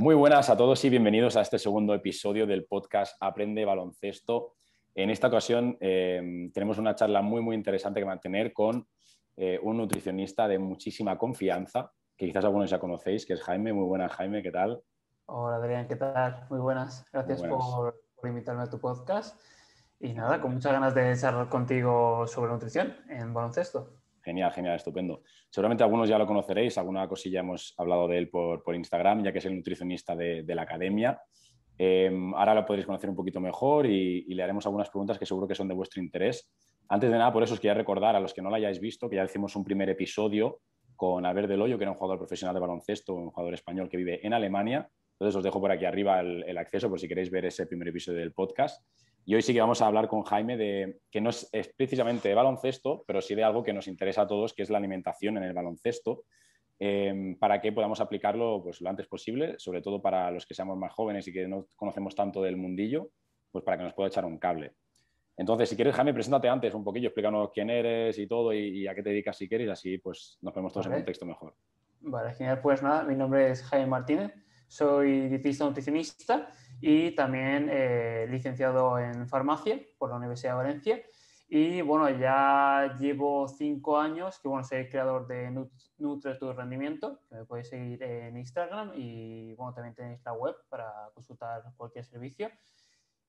Muy buenas a todos y bienvenidos a este segundo episodio del podcast Aprende Baloncesto. En esta ocasión eh, tenemos una charla muy, muy interesante que mantener con eh, un nutricionista de muchísima confianza, que quizás algunos ya conocéis, que es Jaime. Muy buenas, Jaime, ¿qué tal? Hola, Adrián, ¿qué tal? Muy buenas. Gracias Por, por, invitarme a tu podcast. Y nada, con muchas ganas de charlar contigo sobre nutrición en baloncesto. Genial, genial, estupendo. Seguramente algunos ya lo conoceréis, alguna cosilla hemos hablado de él por, Instagram, ya que es el nutricionista de, la academia. Em, ahora lo podréis conocer un poquito mejor y, le haremos algunas preguntas que seguro que son de vuestro interés. Antes de nada, por eso os quería recordar a los que no lo hayáis visto que ya hicimos un primer episodio con Albert Del Hoyo, que era un jugador profesional de baloncesto, un jugador español que vive en Alemania. Entonces os dejo por aquí arriba el acceso por si queréis ver ese primer episodio del podcast. Y hoy sí que vamos a hablar con Jaime de que no es, precisamente de baloncesto, pero sí de algo que nos interesa a todos, que es la alimentación en el baloncesto, em, para que podamos aplicarlo pues, lo antes posible, sobre todo para los que seamos más jóvenes y que no conocemos tanto del mundillo, pues para que nos pueda echar un cable. Entonces, si quieres, Jaime, preséntate antes un poquillo, explícanos quién eres y todo y, a qué te dedicas si quieres, así pues nos ponemos todos en contexto mejor. Vale, genial. Pues nada, mi nombre es Jaime Martínez, soy dietista nutricionista y también eh, licenciado en farmacia por la Universidad de Valencia. Y bueno, ya llevo cinco años que bueno, soy creador de Nutre tu Rendimiento, que me podéis seguir en Instagram y bueno, también tenéis la web para consultar cualquier servicio.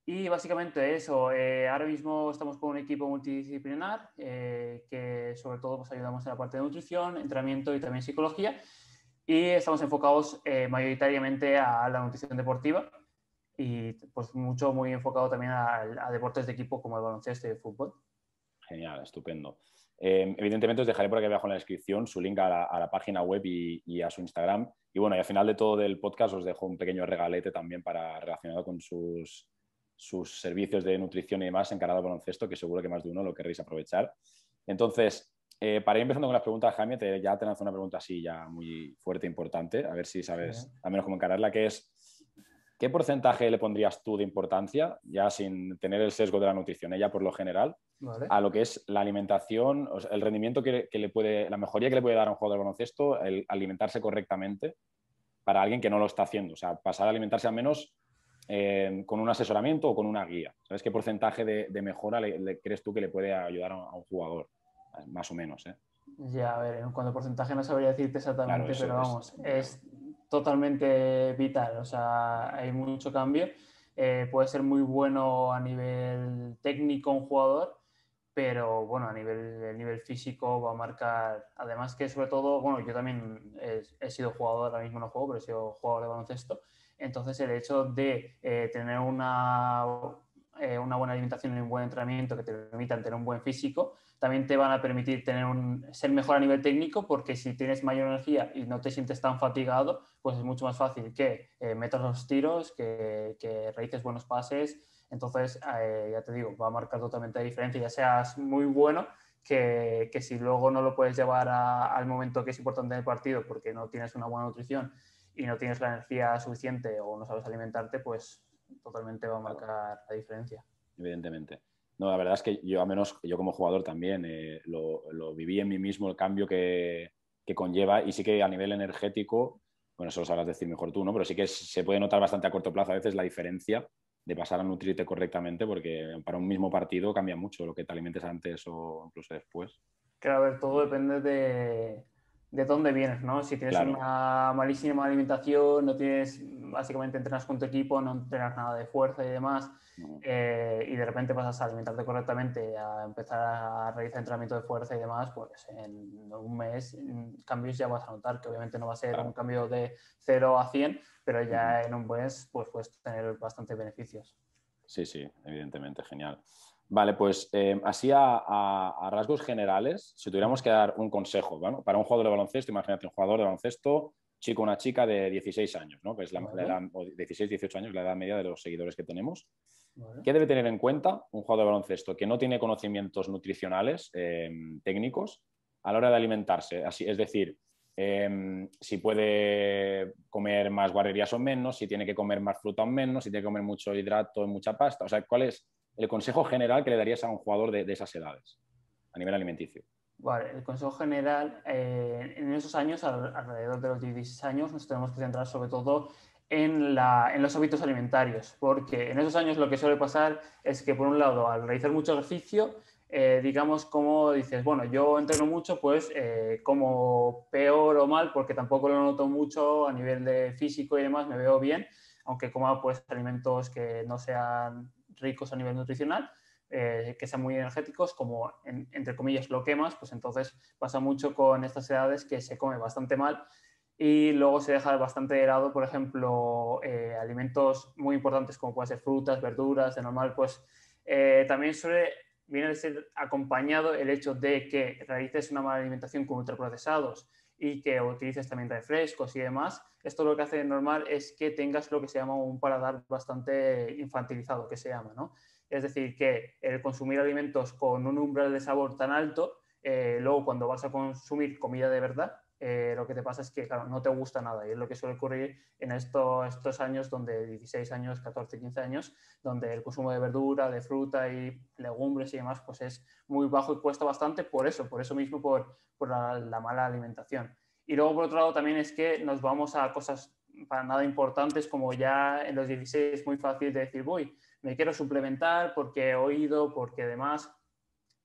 Y básicamente eso, eh, ahora mismo estamos con un equipo multidisciplinar eh, que sobre todo pues, ayudamos en la parte de nutrición, entrenamiento y también psicología. Y estamos enfocados mayoritariamente a la nutrición deportiva, y pues mucho muy enfocado también a, deportes de equipo como el baloncesto y el fútbol. Genial, estupendo. Eh, evidentemente os dejaré por aquí abajo en la descripción su link a la, página web y, a su Instagram. Y bueno, y al final de todo del podcast os dejo un pequeño regalete también para relacionado con sus, sus servicios de nutrición y demás encarado al baloncesto, que seguro que más de uno lo querréis aprovechar. Entonces, eh, para ir empezando con las preguntas, Jaime, ya te lanzo una pregunta así ya muy fuerte e importante, a ver si sabes al menos cómo encararla, que es ¿Qué porcentaje le pondrías tú de importancia, ya sin tener el sesgo de la nutrición, ella por lo general, a lo que es la alimentación, el rendimiento que, le puede, la mejoría que le puede dar a un jugador de baloncesto, el alimentarse correctamente para alguien que no lo está haciendo? O sea, pasar a alimentarse al menos eh, con un asesoramiento o con una guía. ¿Sabes qué porcentaje de, mejora le, crees tú que le puede ayudar a, un jugador? Más o menos, ¿eh? Ya, a ver, en cuanto a porcentaje no sabría decirte exactamente, pero vamos, es totalmente vital, o sea, hay mucho cambio. Eh, puede ser muy bueno a nivel técnico un jugador, pero bueno, a nivel, nivel físico va a marcar, además que sobre todo, bueno, yo también he, sido jugador, ahora mismo no juego, pero he sido jugador de baloncesto, entonces el hecho de eh, tener una, eh, una buena alimentación y un buen entrenamiento que te permitan tener un buen físico, también te van a permitir tener un, ser mejor a nivel técnico porque si tienes mayor energía y no te sientes tan fatigado, pues es mucho más fácil que eh, metas los tiros, que, que realices buenos pases. Entonces, eh, ya te digo, va a marcar totalmente la diferencia, ya seas muy bueno, que, que si luego no lo puedes llevar al momento que es importante en el partido porque no tienes una buena nutrición y no tienes la energía suficiente o no sabes alimentarte, pues totalmente va a marcar la diferencia. Evidentemente. No, la verdad es que yo, al menos yo como jugador también, eh, lo, viví en mí mismo el cambio que, conlleva y sí que a nivel energético, bueno, eso lo sabrás decir mejor tú, ¿no? Pero sí que se puede notar bastante a corto plazo a veces la diferencia de pasar a nutrirte correctamente porque para un mismo partido cambia mucho lo que te alimentes antes o incluso después. Claro, a ver, todo depende de, de dónde vienes, ¿no? Si tienes una malísima alimentación, no tienes, básicamente entrenas con tu equipo, no entrenas nada de fuerza y demás, eh, y de repente pasas a alimentarte correctamente, a empezar a realizar entrenamiento de fuerza y demás, pues en un mes cambios ya vas a notar, que obviamente no va a ser un cambio de 0 a 100, pero ya en un mes pues puedes tener bastantes beneficios. Sí, sí, evidentemente, genial. Vale, pues eh, así a, rasgos generales, si tuviéramos que dar un consejo ¿bueno? para un jugador de baloncesto, imagínate un jugador de baloncesto, chico o una chica de 16 años, ¿no? que es la, edad, 16, 18 años, la edad media de los seguidores que tenemos. ¿Qué debe tener en cuenta un jugador de baloncesto que no tiene conocimientos nutricionales em, técnicos a la hora de alimentarse? Así, es decir, em, si puede comer más guarrerías o menos, si tiene que comer más fruta o menos, si tiene que comer mucho hidrato y mucha pasta. O sea, ¿cuál es el consejo general que le darías a un jugador de, esas edades a nivel alimenticio? Vale, el consejo general, eh, en esos años, alrededor de los 16 años, nos tenemos que centrar sobre todo en, la, en, los hábitos alimentarios, porque en esos años lo que suele pasar es que, por un lado, al realizar mucho ejercicio, eh, digamos, como dices, bueno, yo entreno mucho, pues eh, como peor o mal, porque tampoco lo noto mucho a nivel de físico y demás, me veo bien, aunque coma pues alimentos que no sean ricos a nivel nutricional, eh, que sean muy energéticos, como entre comillas lo quemas, pues entonces pasa mucho con estas edades que se come bastante mal y luego se deja bastante de lado, por ejemplo, alimentos muy importantes como pueden ser frutas, verduras, de normal, pues también suele viene a ser acompañado el hecho de que realices una mala alimentación con ultraprocesados y que utilices también refrescos y demás, esto lo que hace normal es que tengas lo que se llama un paladar bastante infantilizado, que se llama, ¿no? Es decir, que el consumir alimentos con un umbral de sabor tan alto, eh, luego cuando vas a consumir comida de verdad, eh, lo que te pasa es que, claro, no te gusta nada. Y es lo que suele ocurrir en estos, estos años, donde 16 años, 14, 15 años, donde el consumo de verdura, de fruta y legumbres y demás, pues es muy bajo y cuesta bastante por eso, por eso mismo, por, por la, la, mala alimentación. Y luego, por otro lado, también es que nos vamos a cosas para nada importantes, como ya en los 16 es muy fácil de decir, voy, me quiero suplementar porque he oído, porque demás.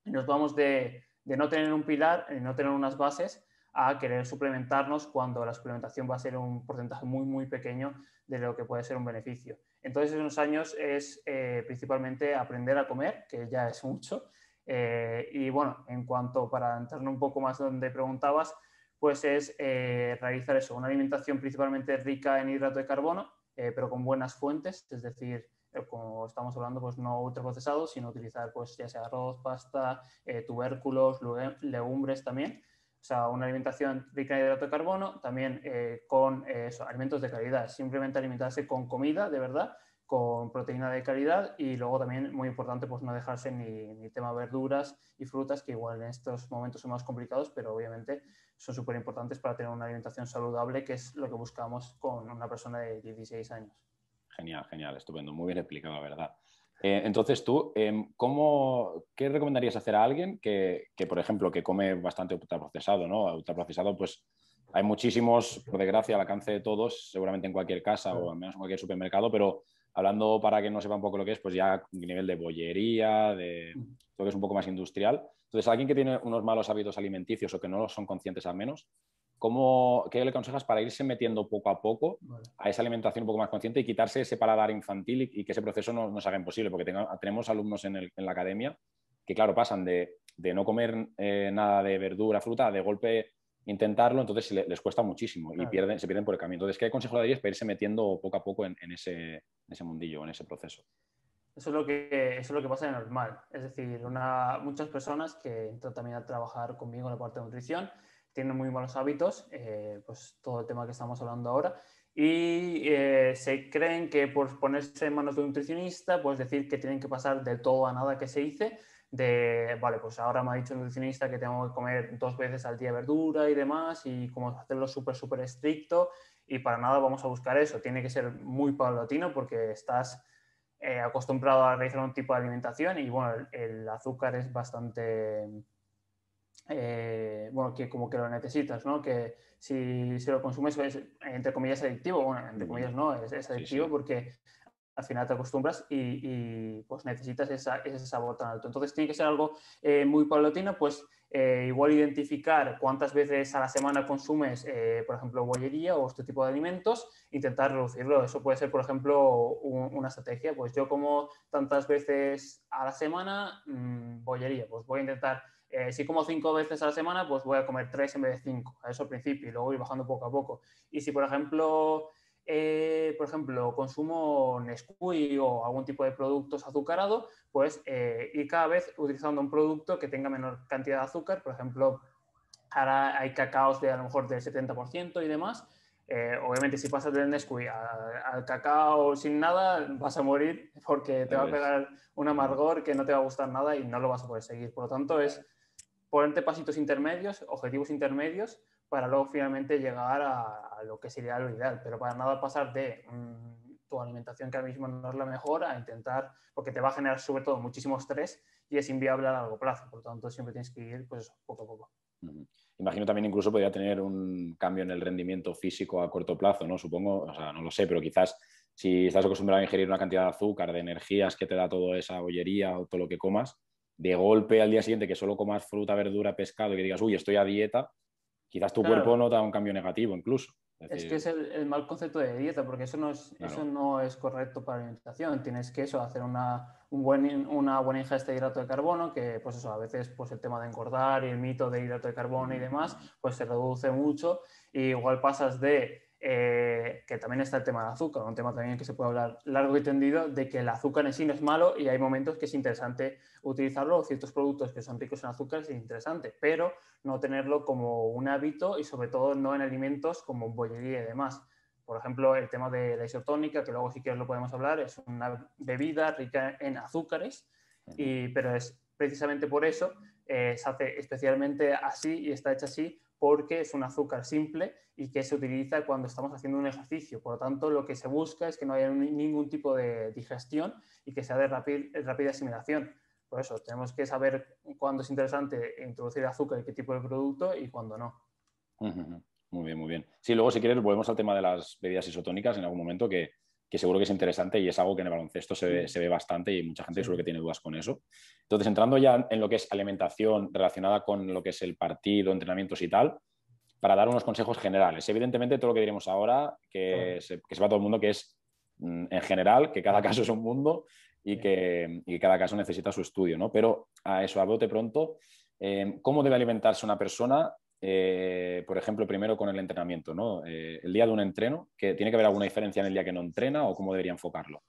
Nos vamos de, de no tener un pilar, no tener unas bases, a querer suplementarnos cuando la suplementación va a ser un porcentaje muy, muy pequeño de lo que puede ser un beneficio. Entonces, en unos años es eh, principalmente aprender a comer, que ya es mucho. Eh, y bueno, en cuanto para entrar un poco más donde preguntabas, pues es eh, realizar eso, una alimentación principalmente rica en hidrato de carbono, pero con buenas fuentes, es decir, como estamos hablando, pues no ultraprocesados, sino utilizar pues ya sea arroz, pasta, tubérculos, legumbres también sea, una alimentación rica en hidrato de carbono, también eh, con eh, alimentos de calidad, simplemente alimentarse con comida de verdad, con proteína de calidad y luego también muy importante pues no dejarse ni, ni tema verduras y frutas que igual en estos momentos son más complicados pero obviamente son súper importantes para tener una alimentación saludable que es lo que buscamos con una persona de 16 años. Genial, genial, estupendo, muy bien explicado, la verdad. Eh, entonces tú, em, ¿cómo, ¿qué recomendarías hacer a alguien que, por ejemplo, que come bastante ultraprocesado? ¿no? Ultraprocesado, pues hay muchísimos, por desgracia, al alcance de todos, seguramente en cualquier casa o al menos en cualquier supermercado, pero hablando para que no sepa un poco lo que es, pues ya a nivel de bollería, de todo que es un poco más industrial. Entonces, alguien que tiene unos malos hábitos alimenticios o que no son conscientes al menos, ¿Cómo, ¿Qué le aconsejas para irse metiendo poco a poco a esa alimentación un poco más consciente y quitarse ese paladar infantil y, que ese proceso no nos haga imposible? Porque tenemos alumnos en, la academia que, claro, pasan de, no comer eh, nada de verdura, fruta, de golpe intentarlo, entonces les, cuesta muchísimo y pierden, se pierden por el camino. Entonces, ¿qué consejo darías para irse metiendo poco a poco en, ese, ese, mundillo, en ese proceso? Eso es lo que, eso es lo que pasa de normal. Es decir, una, muchas personas que entran también a trabajar conmigo en la parte de nutrición tienen muy malos hábitos, eh, pues todo el tema que estamos hablando ahora, y eh, se creen que por ponerse en manos de un nutricionista, pues decir que tienen que pasar de todo a nada que se dice, de, vale, pues ahora me ha dicho el nutricionista que tengo que comer dos veces al día verdura y demás, y como hacerlo súper, súper estricto, y para nada vamos a buscar eso, tiene que ser muy paulatino porque estás eh, acostumbrado a realizar un tipo de alimentación y bueno, el azúcar es bastante eh, bueno, que como que lo necesitas, ¿no? Que si, si lo consumes es, entre comillas, adictivo, bueno, entre comillas no, es, adictivo porque al final te acostumbras y, pues necesitas ese sabor tan alto. Entonces tiene que ser algo eh, muy paulatino, pues eh, igual identificar cuántas veces a la semana consumes, por ejemplo, bollería o este tipo de alimentos, intentar reducirlo. Eso puede ser, por ejemplo, una estrategia. Pues yo como tantas veces a la semana mmm, bollería, pues voy a intentar eh, si como cinco veces a la semana, pues voy a comer tres en vez de cinco. A eso al principio y luego ir bajando poco a poco. Y si, por ejemplo, eh, por ejemplo, consumo Nesquik o algún tipo de productos azucarados, pues eh, ir cada vez utilizando un producto que tenga menor cantidad de azúcar. Por ejemplo, ahora hay cacaos de a lo mejor del 70% y demás. obviamente, si pasas del Nesquik al cacao sin nada, vas a morir porque te va a pegar un amargor que no te va a gustar nada y no lo vas a poder seguir. Por lo tanto, es ponerte pasitos intermedios, objetivos intermedios, para luego finalmente llegar a, lo que sería lo ideal, pero para nada pasar de mm, tu alimentación que ahora mismo no es la mejor a intentar, porque te va a generar sobre todo muchísimo estrés y es inviable a largo plazo, por lo tanto siempre tienes que ir pues, poco a poco. Imagino también incluso podría tener un cambio en el rendimiento físico a corto plazo, ¿no? Supongo, o sea, no lo sé, pero quizás si estás acostumbrado a ingerir una cantidad de azúcar, de energías que te da toda esa bollería o todo lo que comas, de golpe al día siguiente que solo comas fruta, verdura, pescado y que digas, uy, estoy a dieta, quizás tu cuerpo nota un cambio negativo incluso. Es, que es el, mal concepto de dieta, porque eso no es, eso no es correcto para la alimentación. Tienes que eso, hacer una, un buen, una buena ingesta de hidrato de carbono, que pues eso, a veces pues el tema de engordar y el mito de hidrato de carbono y demás, pues se reduce mucho. Y igual pasas de eh, que también está el tema del azúcar, un tema también que se puede hablar largo y tendido, de que el azúcar en sí no es malo y hay momentos que es interesante utilizarlo, ciertos productos que son ricos en azúcar es interesante, pero no tenerlo como un hábito y sobre todo no en alimentos como bollería y demás. Por ejemplo, el tema de la isotónica, que luego si quieres lo podemos hablar, es una bebida rica en azúcares, y, pero es precisamente por eso eh, se hace especialmente así y está hecha así porque es un azúcar simple y que se utiliza cuando estamos haciendo un ejercicio. Por lo tanto, lo que se busca es que no haya ningún tipo de digestión y que sea de rápida asimilación. Por eso, tenemos que saber cuándo es interesante introducir azúcar y qué tipo de producto y cuándo no. Muy bien, muy bien. Sí, luego si quieres volvemos al tema de las bebidas isotónicas en algún momento que, seguro que es interesante y es algo que en el baloncesto se ve, bastante y mucha gente seguro que tiene dudas con eso. Entonces, entrando ya en lo que es alimentación relacionada con lo que es el partido, entrenamientos y tal, para dar unos consejos generales. Evidentemente, todo lo que diremos ahora, que, se, que sepa todo el mundo que es mm, en general, que cada caso es un mundo y que, cada caso necesita su estudio, ¿no? Pero a eso, a bote pronto, eh, ¿cómo debe alimentarse una persona eh, por ejemplo, primero con el entrenamiento, ¿no? Eh, el día de un entreno, que ¿tiene que haber alguna diferencia en el día que no entrena o cómo debería enfocarlo?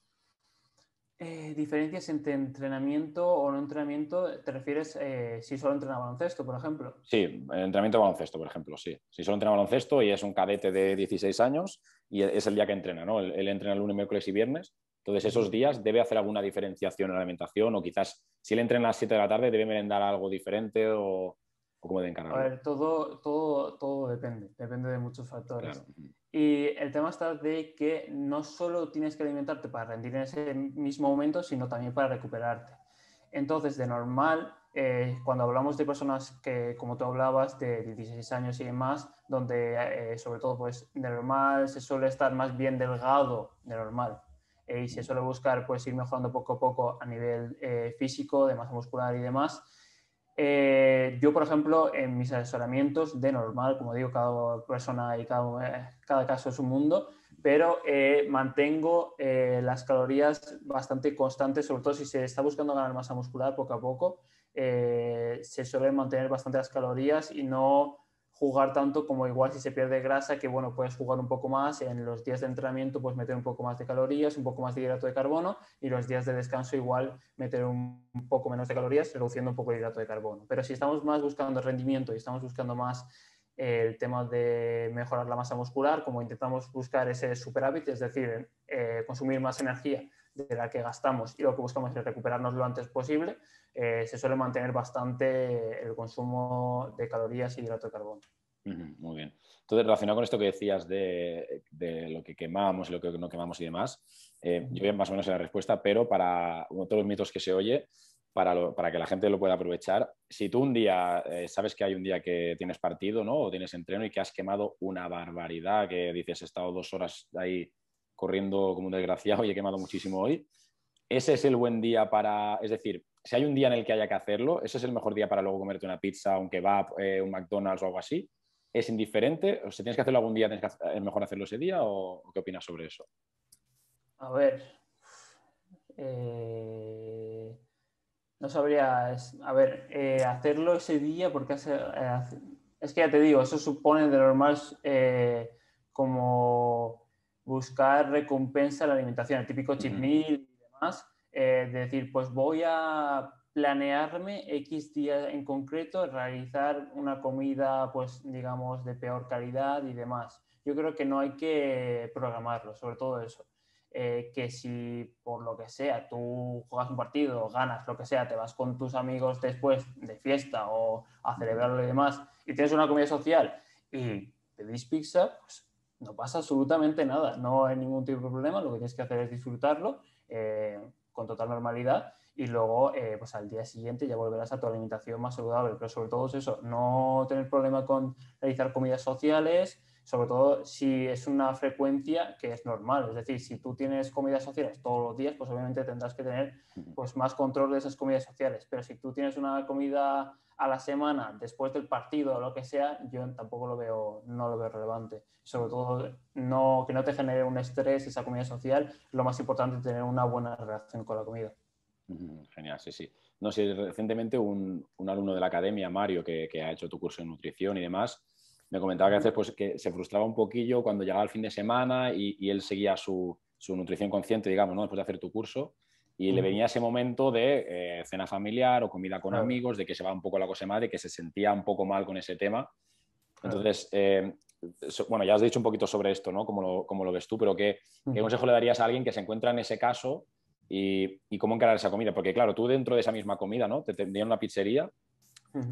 Eh, diferencias entre entrenamiento o no entrenamiento, ¿te refieres si solo entrena baloncesto, por ejemplo? Sí, entrenamiento de baloncesto, por ejemplo, sí. Si solo entrena baloncesto y es un cadete de 16 años y es el día que entrena, ¿no? Él, entrena el lunes, miércoles y viernes. Entonces, esos días debe hacer alguna diferenciación en la alimentación o quizás si él entrena a las 7 de la tarde debe merendar algo diferente o, cómo debe encargarlo. A ver, todo, todo, todo depende, depende de muchos factores. Y el tema está de que no solo tienes que alimentarte para rendir en ese mismo momento, sino también para recuperarte. Entonces, de normal, eh, cuando hablamos de personas que, como tú hablabas, de 16 años y demás, donde eh, sobre todo, pues, de normal se suele estar más bien delgado, de normal, eh, y se suele buscar, pues, ir mejorando poco a poco a nivel físico, de masa muscular y demás, eh, yo, por ejemplo, en mis asesoramientos, de normal, como digo, cada persona y cada, cada caso es un mundo, pero eh, mantengo eh, las calorías bastante constantes, sobre todo si se está buscando ganar masa muscular poco a poco, se suelen mantener bastante las calorías y no jugar tanto como igual si se pierde grasa, que bueno, puedes jugar un poco más, en los días de entrenamiento puedes meter un poco más de calorías, un poco más de hidrato de carbono y los días de descanso igual meter un poco menos de calorías, reduciendo un poco el hidrato de carbono. Pero si estamos más buscando rendimiento y estamos buscando más el tema de mejorar la masa muscular, como intentamos buscar ese superávit, es decir, eh, consumir más energía de la que gastamos y lo que buscamos es recuperarnos lo antes posible, eh, se suele mantener bastante el consumo de calorías y hidrato de carbono. muy bien. Entonces, relacionado con esto que decías de, lo que quemamos y lo que no quemamos y demás, eh, yo más o menos la respuesta, pero para uno de todos los mitos que se oye, para, para, que la gente lo pueda aprovechar, si tú un día eh, sabes que hay un día que tienes partido ¿no? o tienes entreno y que has quemado una barbaridad, que dices he estado dos horas ahí corriendo como un desgraciado y he quemado muchísimo hoy. Ese es el buen día para, es decir, si hay un día en el que haya que hacerlo, ese es el mejor día para luego comerte una pizza, un kebab, eh, un McDonald's o algo así. ¿Es indiferente? O sea, ¿tienes que hacerlo algún día? ¿Es mejor hacerlo ese día o, qué opinas sobre eso? A ver. Eh, no sabría. a ver, eh, hacerlo ese día porque hace, es que ya te digo, eso supone de normal como buscar recompensa a la alimentación, el típico chip meal y demás, eh, decir, pues voy a planearme X días en concreto, realizar una comida, pues digamos, de peor calidad y demás. Yo creo que no hay que programarlo, sobre todo eso. Eh, que si por lo que sea tú juegas un partido, ganas, lo que sea, te vas con tus amigos después de fiesta o a celebrarlo y demás, y tienes una comida social y pedís pizza, pues no pasa absolutamente nada, no hay ningún tipo de problema, lo que tienes que hacer es disfrutarlo eh, con total normalidad y luego eh, pues al día siguiente ya volverás a tu alimentación más saludable. Pero sobre todo es eso, no tener problema con realizar comidas sociales, sobre todo si es una frecuencia que es normal. Es decir, si tú tienes comidas sociales todos los días, pues obviamente tendrás que tener pues, más control de esas comidas sociales. Pero si tú tienes una comida a la semana después del partido o lo que sea, yo tampoco lo veo, no lo veo relevante. Sobre todo no, que no te genere un estrés esa comida social, lo más importante es tener una buena relación con la comida. Genial, sí, sí. No sé, recientemente un, alumno de la academia, Mario, que, ha hecho tu curso de nutrición y demás, me comentaba que a veces pues, que se frustraba un poquillo cuando llegaba el fin de semana y, él seguía su, nutrición consciente, digamos, ¿no? después de hacer tu curso, y le venía ese momento de eh, cena familiar o comida con amigos, de que se va un poco la cosa de que se sentía un poco mal con ese tema. Entonces, eh, bueno, ya has dicho un poquito sobre esto, ¿no? Como lo, como lo ves tú, pero ¿qué, ¿qué, consejo le darías a alguien que se encuentra en ese caso y, cómo encarar esa comida. Porque claro, tú dentro de esa misma comida, ¿no? Te tendrían una pizzería,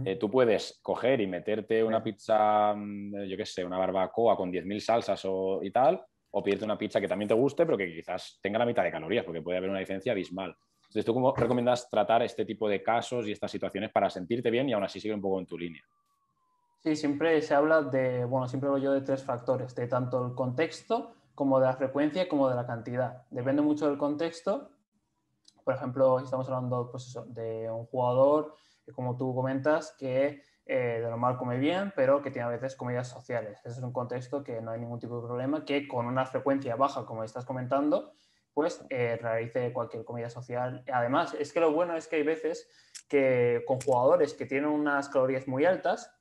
eh, tú puedes coger y meterte una pizza, mm, yo qué sé, una barbacoa con 10.000 salsas o, y tal, o pedirte una pizza que también te guste, pero que quizás tenga la mitad de calorías, porque puede haber una diferencia abismal. Entonces, ¿tú cómo recomiendas tratar este tipo de casos y estas situaciones para sentirte bien y aún así seguir un poco en tu línea? Sí, siempre se habla de, bueno, siempre hablo yo de tres factores, de tanto el contexto como de la frecuencia como de la cantidad. Depende mucho del contexto por ejemplo, estamos hablando pues de un jugador, como tú comentas, que eh, de normal come bien, pero que tiene a veces comidas sociales. Ese es un contexto que no hay ningún tipo de problema, que con una frecuencia baja, como estás comentando, pues eh, realice cualquier comida social. Además, es que lo bueno es que hay veces que con jugadores que tienen unas calorías muy altas,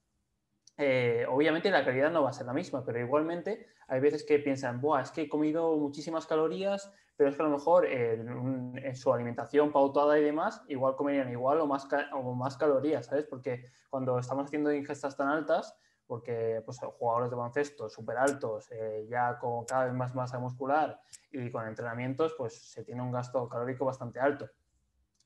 eh, obviamente la calidad no va a ser la misma, pero igualmente hay veces que piensan, Buah, es que he comido muchísimas calorías, pero es que a lo mejor en, su alimentación pautada y demás, igual comerían igual o más, o más calorías, ¿sabes? Porque cuando estamos haciendo ingestas tan altas, porque pues, jugadores de baloncesto súper altos, eh, ya con cada vez más masa muscular y con entrenamientos, pues se tiene un gasto calórico bastante alto.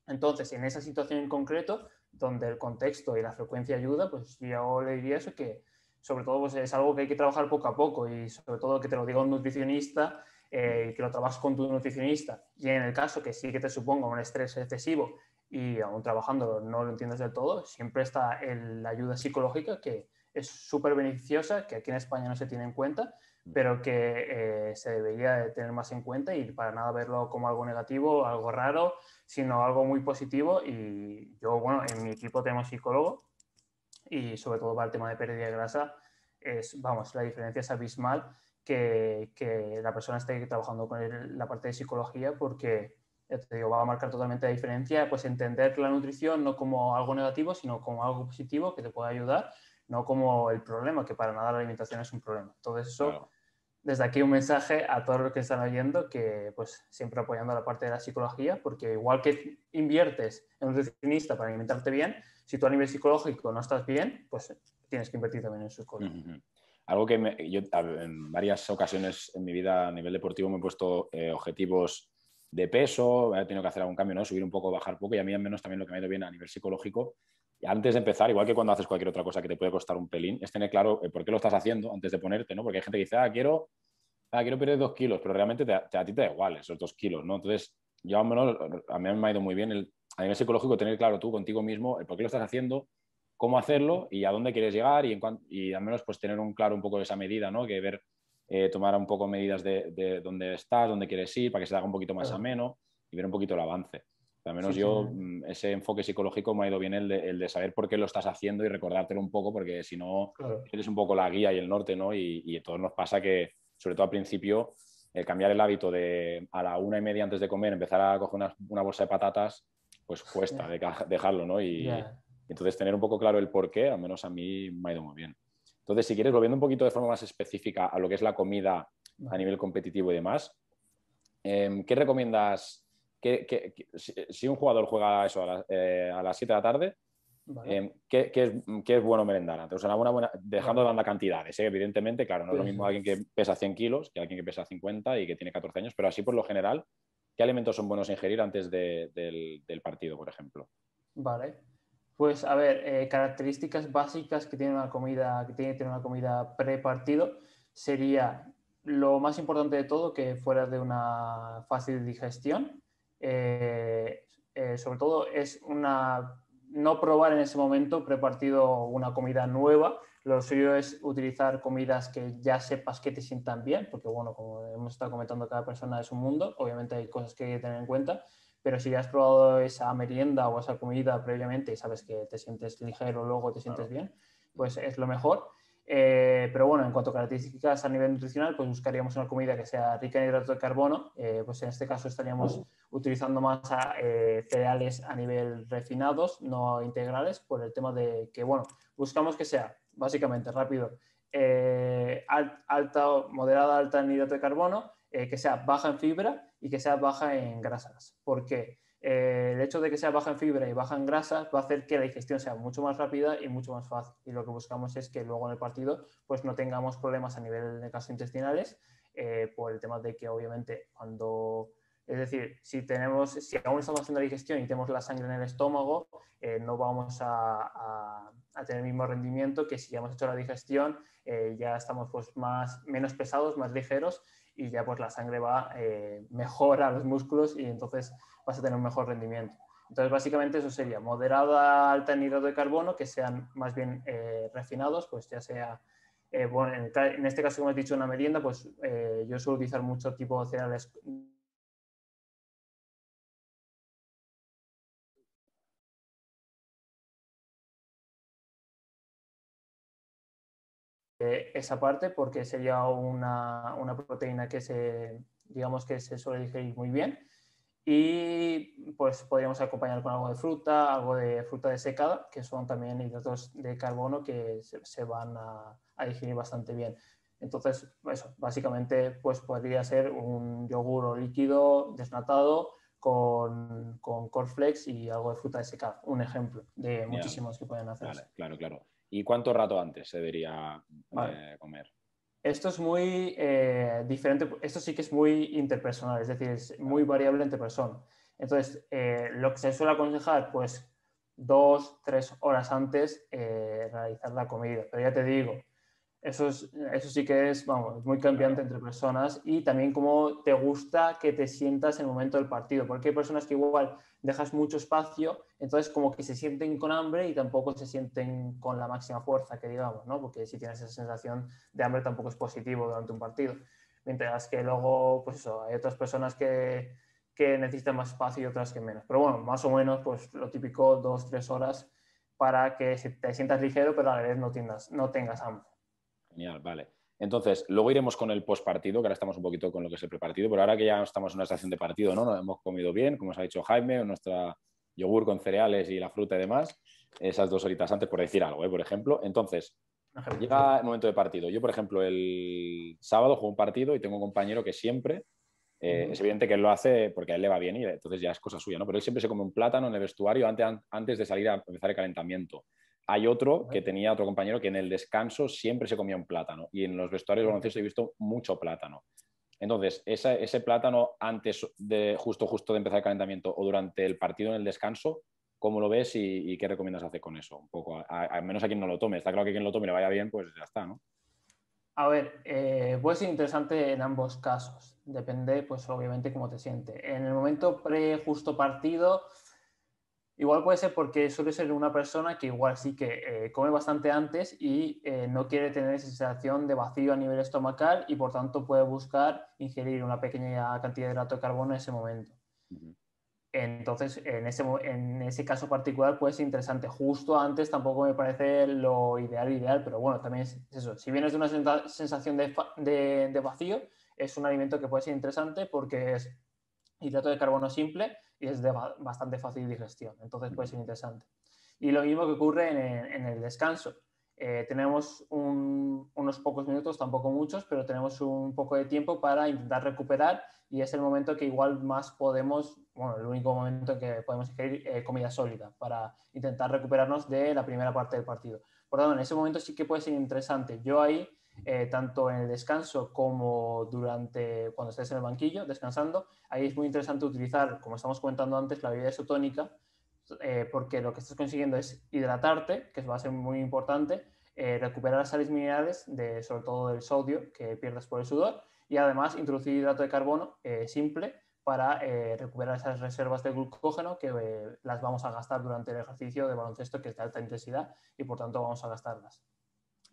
Entonces, en esa situación en concreto, donde el contexto y la frecuencia ayuda, pues yo le diría eso que sobre todo pues, es algo que hay que trabajar poco a poco y sobre todo que te lo diga un nutricionista eh, que lo trabajes con tu nutricionista. Y en el caso que sí que te suponga un estrés excesivo y aún trabajando no lo entiendes del todo, siempre está la ayuda psicológica que es súper beneficiosa, que aquí en España no se tiene en cuenta, pero que eh, se debería tener más en cuenta y para nada verlo como algo negativo, algo raro, sino algo muy positivo. Y yo, bueno, en mi equipo tenemos psicólogo y sobre todo para el tema de pérdida de grasa, es, vamos, la diferencia es abismal que, que la persona esté trabajando con la parte de psicología porque, te digo, va a marcar totalmente la diferencia, pues entender la nutrición no como algo negativo, sino como algo positivo que te puede ayudar, no como el problema, que para nada la alimentación es un problema. Todo eso, desde aquí un mensaje a todos los que están oyendo, que pues siempre apoyando la parte de la psicología, porque igual que inviertes en un nutricionista para alimentarte bien, si tú a nivel psicológico no estás bien, pues tienes que invertir también en su cosas. Algo que yo en varias ocasiones en mi vida a nivel deportivo me he puesto eh, objetivos de peso, he tenido que hacer algún cambio, ¿no? subir un poco, bajar poco, y a mí al menos también lo que me ha ido bien a nivel psicológico, antes de empezar, igual que cuando haces cualquier otra cosa que te puede costar un pelín, es tener claro eh, por qué lo estás haciendo antes de ponerte, ¿no? Porque hay gente que dice, ah, quiero, ah, quiero perder dos kilos, pero realmente a ti te da igual esos dos kilos, ¿no? Entonces, yo al menos, a mí me ha ido muy bien el a nivel psicológico tener claro tú contigo mismo el por qué lo estás haciendo, cómo hacerlo y a dónde quieres llegar y, en y al menos pues tener un claro un poco de esa medida, ¿no? Que ver, eh, tomar un poco medidas de, dónde estás, dónde quieres ir, para que se haga un poquito más ameno y ver un poquito el avance. Al menos yo, mm, ese enfoque psicológico me ha ido bien el de, saber por qué lo estás haciendo y recordártelo un poco, porque si no, eres un poco la guía y el norte, ¿no? Y, y a todos nos pasa que, sobre todo al principio, el cambiar el hábito de a la una y media antes de comer, empezar a coger una bolsa de patatas, pues cuesta dejarlo, ¿no? Y entonces tener un poco claro el por qué, al menos a mí me ha ido muy bien. Entonces, si quieres, volviendo un poquito de forma más específica a lo que es la comida a nivel competitivo y demás, em, ¿qué recomiendas? Que, si un jugador juega eso a, eh, las 7 de la tarde, em, ¿qué, es, bueno merendar sea, una buena, dejando de dar cantidades, ¿eh? evidentemente, claro, no es lo mismo alguien que pesa 100 kilos que alguien que pesa 50 y que tiene 14 años, pero así por lo general, ¿Qué alimentos son buenos ingerir antes del, partido, por ejemplo? Vale. Pues a ver, eh, características básicas que tiene una comida, que tiene tener una comida pre-partido sería lo más importante de todo que fuera de una fácil digestión. Eh, sobre todo es una, no probar en ese momento prepartido una comida nueva, lo suyo es utilizar comidas que ya sepas que te sientan bien, porque bueno, como hemos estado comentando, cada persona es un mundo, obviamente hay cosas que hay que tener en cuenta, pero si ya has probado esa merienda o esa comida previamente y sabes que te sientes ligero, luego te sientes bien, pues es lo mejor. Eh, pero bueno, en cuanto a características a nivel nutricional, pues buscaríamos una comida que sea rica en hidratos de carbono. Eh, pues en este caso estaríamos utilizando más eh, cereales a nivel refinados, no integrales, por el tema de que, bueno, buscamos que sea básicamente rápido, alta, moderada, alta en hidrato de carbono, que sea baja en fibra y que sea baja en grasas. ¿Por qué? Eh, el hecho de que sea baja en fibra y baja en grasas va a hacer que la digestión sea mucho más rápida y mucho más fácil. Y lo que buscamos es que luego en el partido pues no tengamos problemas a nivel de casos intestinales eh, por el tema de que obviamente cuando... Es decir, si, tenemos, si aún estamos haciendo digestión y tenemos la sangre en el estómago, eh, no vamos a, tener el mismo rendimiento que si ya hemos hecho la digestión, ya estamos pues más, menos pesados, más ligeros y ya pues la sangre va mejor a los músculos y entonces vas a tener un mejor rendimiento. Entonces, básicamente eso sería moderada alta en hidrato de carbono, que sean más bien eh, refinados, pues ya sea, eh, bueno, en, este caso, como he dicho, una merienda, pues eh, yo suelo utilizar mucho tipo de cereales esa parte porque sería una, una, proteína que se, digamos que se suele digerir muy bien y pues podríamos acompañar con algo de fruta, algo de fruta desecada, que son también hidratos de carbono que se, van a, digerir bastante bien. Entonces, eso, básicamente pues podría ser un yogur líquido desnatado con, con cornflakes y algo de fruta desecada. Un ejemplo de muchísimos que pueden hacer. claro, claro. ¿Y cuánto rato antes se debería eh, comer? Esto es muy eh, diferente, esto sí que es muy interpersonal, es decir, es muy variable entre personas. Entonces, eh, lo que se suele aconsejar, pues dos, tres horas antes realizar la comida. Pero ya te digo, eso, eso sí que es, vamos, muy cambiante entre personas y también cómo te gusta que te sientas en el momento del partido, porque hay personas que igual dejas mucho espacio, entonces como que se sienten con hambre y tampoco se sienten con la máxima fuerza, que digamos, ¿no? Porque si tienes esa sensación de hambre tampoco es positivo durante un partido. Mientras que luego, pues eso, hay otras personas que, que necesitan más espacio y otras que menos. Pero bueno, más o menos, pues lo típico, dos, tres horas para que te sientas ligero, pero a la vez no, tengas, no tengas hambre. Genial, vale. Entonces, luego iremos con el postpartido, que ahora estamos un poquito con lo que es el prepartido, pero ahora que ya estamos en una estación de partido, ¿no? Nos hemos comido bien, como os ha dicho Jaime, nuestra yogur con cereales y la fruta y demás, esas dos horitas antes, por decir algo, ¿eh? por ejemplo. Entonces, llega el momento de partido. Yo, por ejemplo, el sábado juego un partido y tengo un compañero que siempre, eh, es evidente que él lo hace porque a él le va bien y entonces ya es cosa suya, ¿no? Pero él siempre se come un plátano en el vestuario antes, antes de salir a empezar el calentamiento. Hay otro que tenía otro compañero que en el descanso siempre se comía un plátano y en los vestuarios de baloncesto he visto mucho plátano. Entonces, ese, plátano antes de justo, justo de empezar el calentamiento o durante el partido en el descanso, ¿cómo lo ves y, qué recomiendas hacer con eso? Un poco, al menos a quien no lo tome. Está claro que quien lo tome le vaya bien, pues ya está, ¿no? A ver, eh, puede ser interesante en ambos casos. Depende, pues obviamente, cómo te sientes. En el momento pre-justo partido, Igual puede ser porque suele ser una persona que igual sí que eh, come bastante antes y eh, no quiere tener esa sensación de vacío a nivel estomacal y por tanto puede buscar ingerir una pequeña cantidad de hidrato de carbono en ese momento. Entonces, en ese, en ese caso particular puede ser interesante. Justo antes tampoco me parece lo ideal, ideal, pero bueno, también es eso. Si vienes de una sensación de, de, de vacío, es un alimento que puede ser interesante porque es hidrato de carbono simple y es de bastante fácil digestión, entonces puede ser interesante. Y lo mismo que ocurre en, el descanso. Eh, tenemos unos pocos minutos, tampoco muchos, pero tenemos un poco de tiempo para intentar recuperar y es el momento que igual más podemos, bueno, el único momento que podemos ingerir eh, comida sólida para intentar recuperarnos de la primera parte del partido. Por lo tanto, en ese momento sí que puede ser interesante. Yo ahí eh, tanto en el descanso como durante cuando estés en el banquillo descansando. Ahí es muy interesante utilizar, como estamos comentando antes, la bebida isotónica, eh, porque lo que estás consiguiendo es hidratarte, que va a ser muy importante, eh, recuperar las sales minerales, de, sobre todo del sodio que pierdes por el sudor, y además introducir hidrato de carbono simple para recuperar esas reservas de glucógeno que las vamos a gastar durante el ejercicio de baloncesto que es de alta intensidad y por tanto vamos a gastarlas.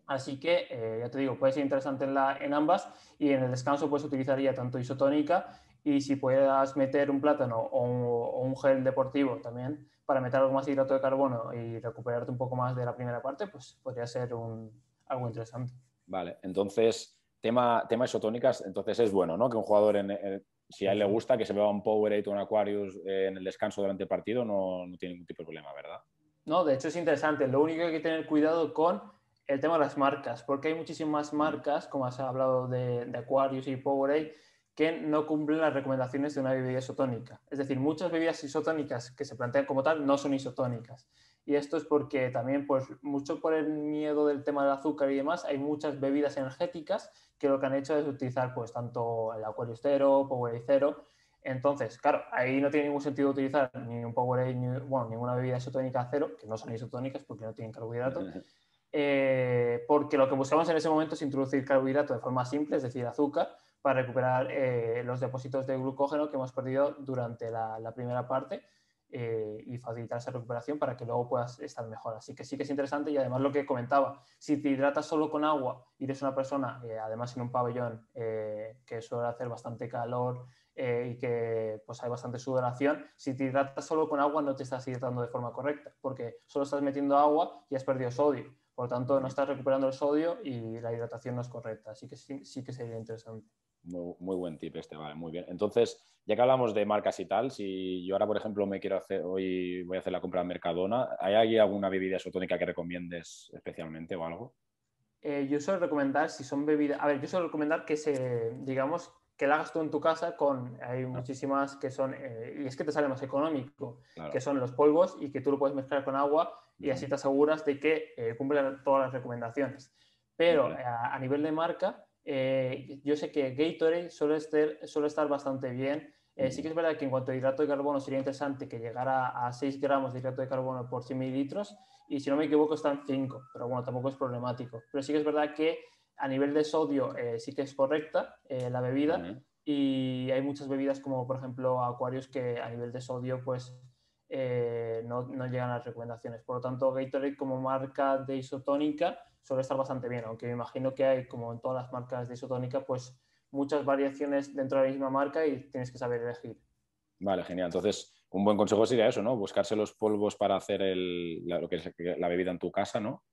Así que, eh, ya te digo, puede ser interesante en, la, en, ambas y en el descanso puedes utilizar ya tanto isotónica y si puedas meter un plátano o un, gel deportivo también para meter algo más de hidrato de carbono y recuperarte un poco más de la primera parte, pues podría ser un, algo interesante. Vale, entonces, tema, tema isotónicas, entonces es bueno, ¿no? Que un jugador, en, si a él le gusta, que se beba un Powerade o un Aquarius eh, en el descanso durante el partido, no, no tiene ningún tipo de problema, ¿verdad? No, de hecho es interesante. Lo único que hay que tener cuidado con el tema de las marcas, porque hay muchísimas marcas, como has hablado de, de Aquarius y Powerade, que no cumplen las recomendaciones de una bebida isotónica. Es decir, muchas bebidas isotónicas que se plantean como tal no son isotónicas. Y esto es porque también, pues, mucho por el miedo del tema del azúcar y demás, hay muchas bebidas energéticas que lo que han hecho es utilizar, pues, tanto el Aquarius Cero, Powerade Cero. Entonces, claro, ahí no tiene ningún sentido utilizar ni un Powerade, ni, bueno, ninguna bebida isotónica cero, que no son isotónicas porque no tienen carbohidratos. Eh, porque lo que buscamos en ese momento es introducir carbohidrato de forma simple, es decir, azúcar, para recuperar eh, los depósitos de glucógeno que hemos perdido durante la, primera parte eh, y facilitar esa recuperación para que luego puedas estar mejor. Así que sí que es interesante y además lo que comentaba, si te hidratas solo con agua y eres una persona, además en un pabellón que suele hacer bastante calor, y que pues hay bastante sudoración, si te hidratas solo con agua no te estás hidratando de forma correcta, porque solo estás metiendo agua y has perdido sodio. Por lo tanto, no estás recuperando el sodio y la hidratación no es correcta. Así que sí, que sería interesante. Muy, buen tip este, vale, muy bien. Entonces, ya que hablamos de marcas y tal, si yo ahora, por ejemplo, me quiero hacer, hoy voy a hacer la compra en Mercadona, ¿hay alguna bebida isotónica que recomiendes especialmente o algo? Eh, yo suelo recomendar, si son bebidas, a ver, yo suelo recomendar que se, digamos, que la hagas tú en tu casa con, hay muchísimas que son, eh, y es que te sale más económico, que son los polvos y que tú lo puedes mezclar con agua y así te aseguras de que eh, cumplen todas las recomendaciones. Pero eh, a, nivel de marca, eh, yo sé que Gatorade suele estar, suele estar bastante bien. Sí que es verdad que en cuanto a hidrato de carbono sería interesante que llegara a 6 gramos de hidrato de carbono por 100 mililitros y si no me equivoco están 5, pero bueno, tampoco es problemático. Pero sí que es verdad que a nivel de sodio sí que es correcta la bebida y hay muchas bebidas como por ejemplo Aquarius que a nivel de sodio pues eh, no, no, llegan las recomendaciones. Por lo tanto, Gatorade como marca de isotónica suele estar bastante bien, aunque me imagino que hay, como en todas las marcas de isotónica, pues muchas variaciones dentro de la misma marca y tienes que saber elegir. Vale, genial. Entonces, un buen consejo sería eso, ¿no? Buscarse los polvos para hacer la, lo que es la bebida en tu casa, ¿no?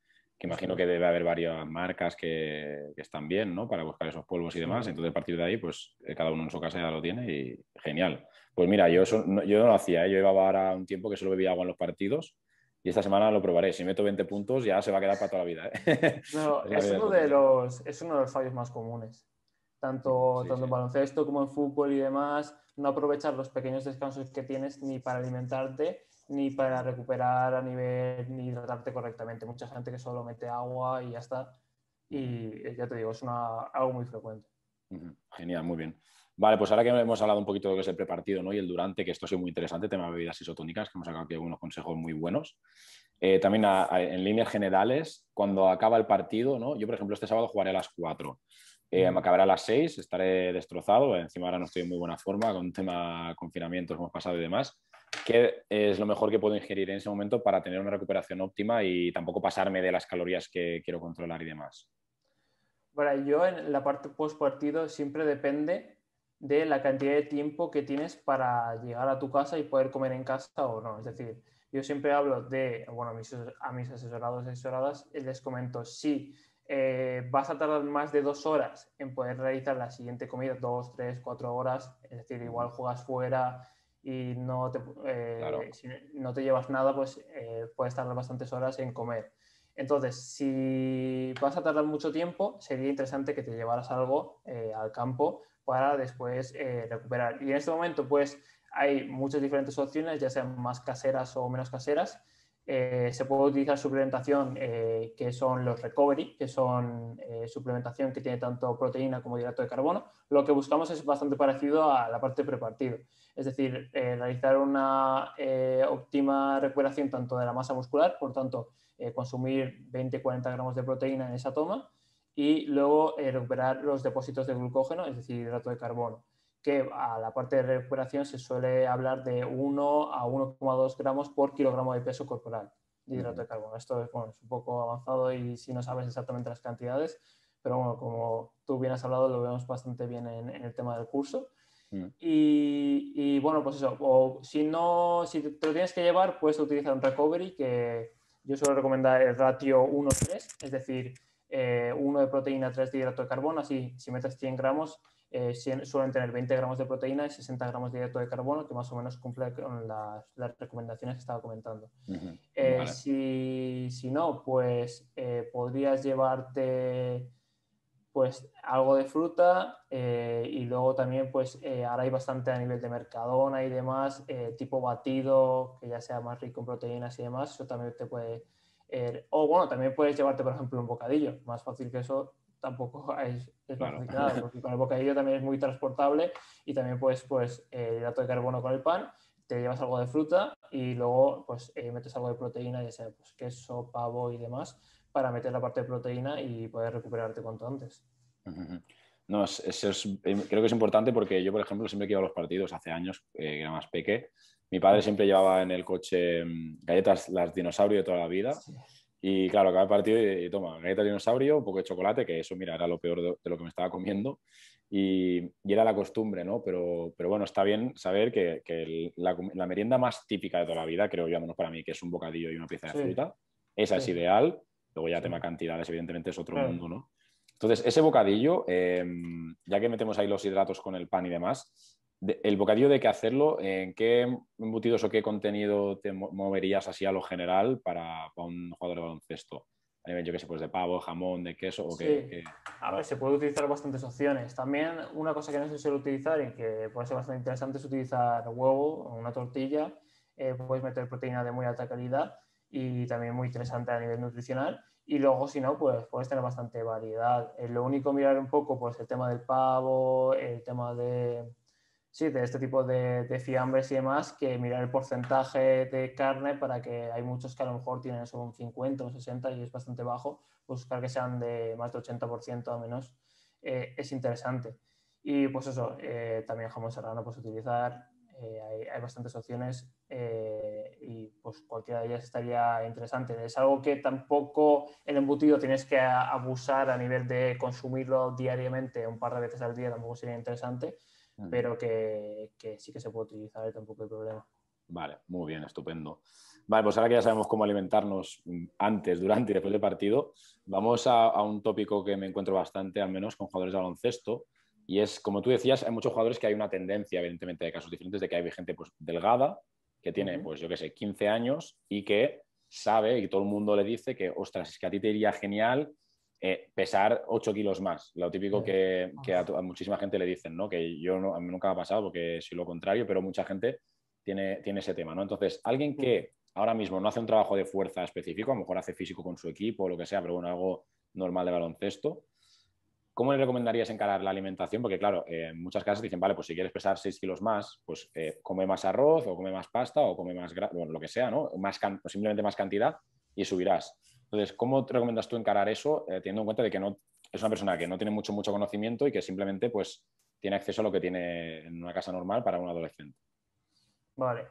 Que imagino que debe haber varias marcas que, que, están bien, ¿no? Para buscar esos polvos y demás. Entonces, a partir de ahí, pues eh, cada uno en su casa ya lo tiene y genial. Pues mira, yo, no, yo no lo hacía, ¿eh? yo llevaba ahora un tiempo que solo bebía agua en los partidos y esta semana lo probaré. Si meto 20 puntos ya se va a quedar para toda la vida. ¿eh? No, es, uno de los, es uno de los fallos más comunes. Tanto, tanto en baloncesto como en fútbol y demás, no aprovechar los pequeños descansos que tienes ni para alimentarte ni para recuperar a nivel ni hidratarte correctamente. Mucha gente que solo mete agua y ya está. Y ya te digo, es una, algo muy frecuente. Genial, muy bien. Vale, pues ahora que hemos hablado un poquito de lo que es el prepartido ¿no? y el durante, que esto ha sido muy interesante, tema de bebidas isotónicas, que hemos sacado aquí algunos consejos muy buenos. Eh, también en líneas generales, cuando acaba el partido, ¿no? yo por ejemplo este sábado jugaré a las 4. Eh, me acabará a las 6, estaré destrozado, encima ahora no estoy en muy buena forma, con tema confinamientos hemos pasado y demás. ¿Qué es lo mejor que puedo ingerir en ese momento para tener una recuperación óptima y tampoco pasarme de las calorías que quiero controlar y demás? Bueno, yo en la parte post partido siempre depende de la cantidad de tiempo que tienes para llegar a tu casa y poder comer en casa o no. Es decir, yo siempre hablo de, bueno, a mis, a mis asesorados y asesoradas, les comento, si eh, vas a tardar más de dos horas en poder realizar la siguiente comida, dos, tres, cuatro horas, es decir, igual juegas fuera y no te, eh, si no te llevas nada, pues eh, puedes tardar bastantes horas en comer. Entonces, si vas a tardar mucho tiempo, sería interesante que te llevaras algo al campo para después eh, recuperar. Y en este momento, pues hay muchas diferentes opciones, ya sean más caseras o menos caseras. Eh, se puede utilizar suplementación eh, que son los recovery, que son suplementación que tiene tanto proteína como hidrato de carbono. Lo que buscamos es bastante parecido a la parte prepartido, es decir, realizar una óptima recuperación tanto de la masa muscular, por tanto, consumir 20-40 gramos de proteína en esa toma y luego eh, recuperar los depósitos de glucógeno, es decir, hidrato de carbono. Que a la parte de recuperación se suele hablar de 1 a 1,2 gramos por kilogramo de peso corporal de hidrato de carbono. Esto es, bueno, es un poco avanzado y si no sabes exactamente las cantidades, pero bueno, como tú bien has hablado, lo vemos bastante bien en, el tema del curso. Mm. Y, y, bueno, pues eso, o si no, si te lo tienes que llevar, puedes utilizar un recovery que yo suelo recomendar el ratio 1-3, es decir, eh, 1 de proteína, 3 de hidrato de carbono, así si metes 100 gramos, eh, suelen tener 20 gramos de proteína y 60 gramos de hidrato de carbono, que más o menos cumple con las, recomendaciones que estaba comentando. Eh, si, si, no, pues eh, podrías llevarte pues algo de fruta y luego también pues ahora hay bastante a nivel de mercadona y demás, tipo batido, que ya sea más rico en proteínas y demás, eso también te puede... o bueno, también puedes llevarte por ejemplo un bocadillo, más fácil que eso tampoco es, es porque con el bocadillo también es muy transportable y también puedes, pues, eh, hidrato de carbono con el pan, te llevas algo de fruta y luego, pues, eh, metes algo de proteína, ya sea, pues, queso, pavo y demás, para meter la parte de proteína y poder recuperarte cuanto antes. No, eso es, em, creo que es importante porque yo, por ejemplo, siempre que iba a los partidos hace años, eh, que era más peque, mi padre siempre llevaba en el coche mm, galletas, las dinosaurio de toda la vida. Y claro, acaba el partido y, toma, galleta de dinosaurio, un poco de chocolate, que eso, mira, era lo peor de, lo que me estaba comiendo. Y, era la costumbre, ¿no? Pero, pero bueno, está bien saber que, que la, la, merienda más típica de toda la vida, creo yo, menos para mí, que es un bocadillo y una pieza de fruta, esa es ideal. Luego ya tema cantidades, evidentemente, es otro mundo, ¿no? Entonces, ese bocadillo, em, ya que metemos ahí los hidratos con el pan y demás, el bocadillo de qué hacerlo, ¿en qué embutidos o qué contenido te moverías así a lo general para, un jugador de baloncesto? yo qué sé, pues de pavo, jamón, de queso o qué, A ver, se puede utilizar bastantes opciones. También una cosa que no se suele utilizar y que puede ser bastante interesante es utilizar huevo o una tortilla. Eh, puedes meter proteína de muy alta calidad y también muy interesante a nivel nutricional. Y luego, si no, pues puedes tener bastante variedad. Eh, lo único mirar un poco, pues el tema del pavo, el tema de, sí, de este tipo de, fiambres y demás, que mirar el porcentaje de carne para que hay muchos que a lo mejor tienen solo un 50 o un 60 y es bastante bajo, buscar que sean de más de 80% al menos eh, es interesante. Y pues eso, eh, también jamón serrano puedes utilizar, eh, hay, bastantes opciones y pues cualquiera de ellas estaría interesante. Es algo que tampoco el embutido tienes que abusar a nivel de consumirlo diariamente un par de veces al día, tampoco sería interesante, pero que, sí que se puede utilizar tampoco hay problema. Vale, muy bien, estupendo. Vale, pues ahora que ya sabemos cómo alimentarnos antes, durante y después del partido, vamos a, un tópico que me encuentro bastante, al menos con jugadores de baloncesto, y es, como tú decías, hay muchos jugadores que hay una tendencia, evidentemente, de casos diferentes, de que hay gente pues, delgada, que tiene, pues yo qué sé, 15 años y que sabe y todo el mundo le dice que, ostras, es que a ti te iría genial eh, pesar 8 kilos más. Lo típico que, a, muchísima gente le dicen, ¿no? Que yo no, a mí nunca me ha pasado porque soy lo contrario, pero mucha gente tiene, tiene ese tema, ¿no? Entonces, alguien que ahora mismo no hace un trabajo de fuerza específico, a lo mejor hace físico con su equipo o lo que sea, pero bueno, algo normal de baloncesto, ¿cómo le recomendarías encarar la alimentación? Porque claro, en muchas casas dicen, vale, pues si quieres pesar 6 kilos más, pues eh, come más arroz o come más pasta o come más, bueno, lo que sea, ¿no? Más o simplemente más cantidad y subirás. Entonces, ¿cómo te recomiendas tú encarar eso, eh, teniendo en cuenta de que no, es una persona que no tiene mucho, mucho conocimiento y que simplemente pues, tiene acceso a lo que tiene en una casa normal para un adolescente? Vale,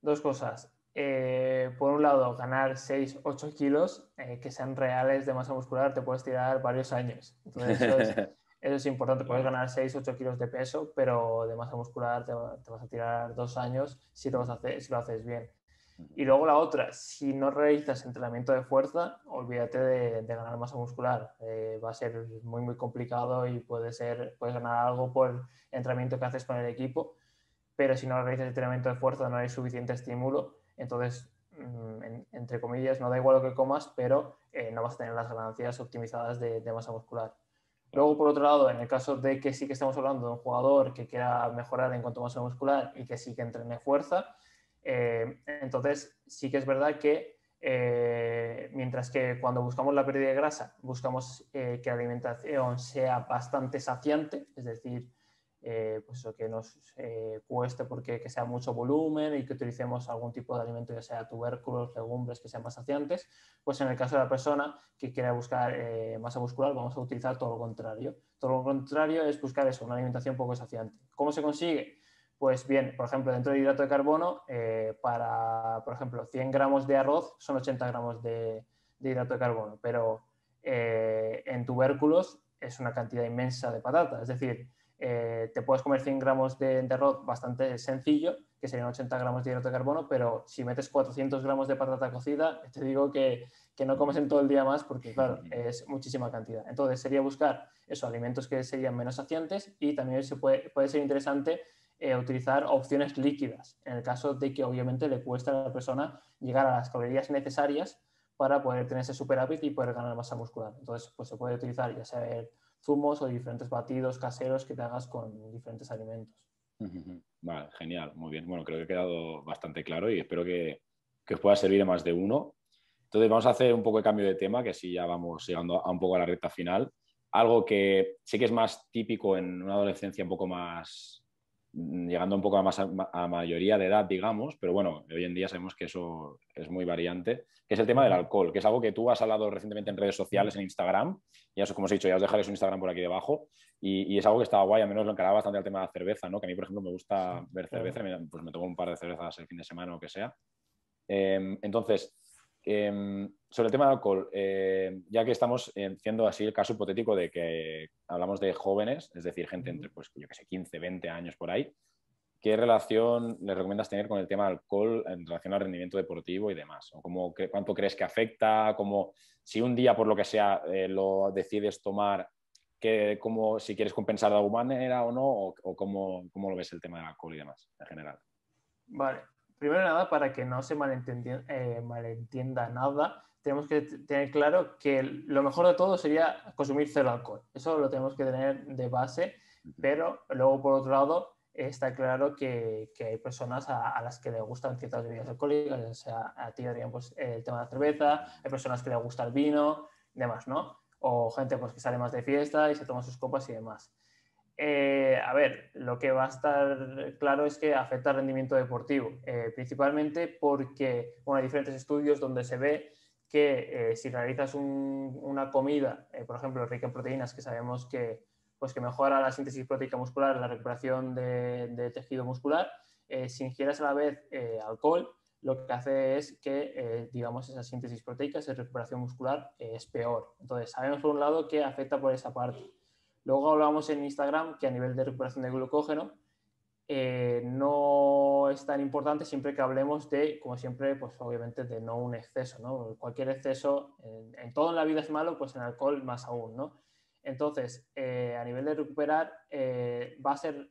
dos cosas. Eh, por un lado, ganar 6, 8 kilos eh, que sean reales de masa muscular te puedes tirar varios años. Entonces, eso es, importante. Puedes ganar 6, 8 kilos de peso, pero de masa muscular te, vas a tirar dos años si, lo haces bien. Y luego la otra, si no realizas entrenamiento de fuerza, olvídate de, ganar masa muscular. Eh, va a ser muy, muy complicado y puede ser, puedes ganar algo por el entrenamiento que haces con el equipo, pero si no realizas entrenamiento de fuerza, no hay suficiente estímulo, entonces, mm, entre comillas, no da igual lo que comas, pero eh, no vas a tener las ganancias optimizadas de, de masa muscular. Luego, por otro lado, en el caso de que sí que estamos hablando de un jugador que quiera mejorar en cuanto a masa muscular y que sí que entrene fuerza, eh, entonces, sí que es verdad que eh, mientras que cuando buscamos la pérdida de grasa, buscamos eh, que la alimentación sea bastante saciante, es decir, pues que nos cueste porque que sea mucho volumen y que utilicemos algún tipo de alimento, ya sea tubérculos, legumbres que sean más saciantes, pues en el caso de la persona que quiera buscar masa muscular vamos a utilizar todo lo contrario. Todo lo contrario es buscar eso, una alimentación poco saciante. ¿Cómo se consigue? Pues bien, por ejemplo, dentro del hidrato de carbono, para, por ejemplo, 100 gramos de arroz son 80 gramos de, de hidrato de carbono, pero en tubérculos es una cantidad inmensa de patata. Es decir, eh, te puedes comer 100 gramos de, arroz bastante sencillo, que serían 80 gramos de hidrato de carbono, pero si metes 400 gramos de patata cocida, te digo que, no comes en todo el día más porque, claro, es muchísima cantidad. Entonces, sería buscar esos alimentos que serían menos saciantes y también se puede, puede ser interesante eh, utilizar opciones líquidas, en el caso de que obviamente le cuesta a la persona llegar a las calorías necesarias para poder tener ese super hábito y poder ganar masa muscular. Entonces, pues se puede utilizar ya sea zumos o diferentes batidos caseros que te hagas con diferentes alimentos. Vale, genial, muy bien. Bueno, creo que ha quedado bastante claro y espero que, que os pueda servir a más de uno. Entonces vamos a hacer un poco de cambio de tema, que así ya vamos llegando a un poco a la recta final. Algo que sí que es más típico en una adolescencia un poco más, llegando un poco a, más a, mayoría de edad, digamos, pero bueno, hoy en día sabemos que eso es muy variante, que es el tema del alcohol, que es algo que tú has hablado recientemente en redes sociales, en Instagram, y eso, como os he dicho, ya os dejaré su Instagram por aquí debajo, y, es algo que estaba guay, al menos lo encaraba bastante el tema de la cerveza, ¿no? que a mí, por ejemplo, me gusta ver cerveza, pues me tomo un par de cervezas el fin de semana o lo que sea. Em, entonces, Em, sobre el tema del alcohol, eh, ya que estamos haciendo así el caso hipotético de que hablamos de jóvenes, es decir, gente entre, pues, yo que sé, 15, 20 años por ahí, ¿qué relación les recomiendas tener con el tema del alcohol en relación al rendimiento deportivo y demás? ¿O cómo, ¿Cuánto crees que afecta? Como, si un día, por lo que sea, eh, lo decides tomar, que, como, si quieres compensar de alguna manera o no, o, o cómo, cómo, lo ves el tema del alcohol y demás en general? Vale, primero nada, para que no se eh, malentienda, nada, tenemos que tener claro que lo mejor de todo sería consumir cero alcohol. Eso lo tenemos que tener de base, pero luego por otro lado está claro que, hay personas a, las que les gustan ciertas bebidas alcohólicas, o sea, a ti Adrián, pues el tema de la cerveza, hay personas que les gusta el vino, demás, ¿no? O gente pues que sale más de fiesta y se toma sus copas y demás. Eh, a ver, lo que va a estar claro es que afecta al rendimiento deportivo, eh, principalmente porque bueno, hay diferentes estudios donde se ve que eh, si realizas una comida, por ejemplo, rica en proteínas, que sabemos que, pues, que mejora la síntesis proteica muscular, la recuperación de, tejido muscular, si ingieras a la vez alcohol, lo que hace es que, digamos, esa síntesis proteica, esa recuperación muscular, es peor. Entonces, sabemos por un lado que afecta por esa parte. Luego hablábamos en Instagram que a nivel de recuperación de glucógeno eh, no es tan importante siempre que hablemos de, como siempre, pues obviamente de no un exceso, ¿no? Cualquier exceso, en, todo en la vida es malo, pues en alcohol más aún, ¿no? Entonces, eh, a nivel de recuperar, eh, va a ser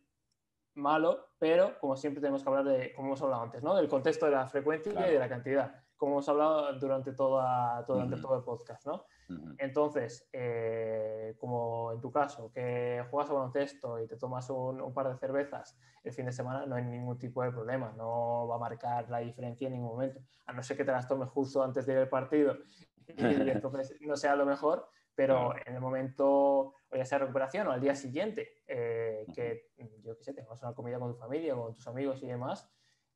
malo, pero como siempre tenemos que hablar de, como hemos hablado antes, ¿no? Del contexto de la frecuencia y de la cantidad, como hemos hablado durante, toda, durante todo el podcast, ¿no? Entonces, eh, como en tu caso, que juegas a baloncesto y te tomas un, par de cervezas el fin de semana, no hay ningún tipo de problema, no va a marcar la diferencia en ningún momento, a no ser que te las tomes justo antes de ir al partido y, entonces no sea lo mejor, pero en el momento, o ya sea recuperación o al día siguiente, eh, que yo qué sé, tengas una comida con tu familia, con tus amigos y demás,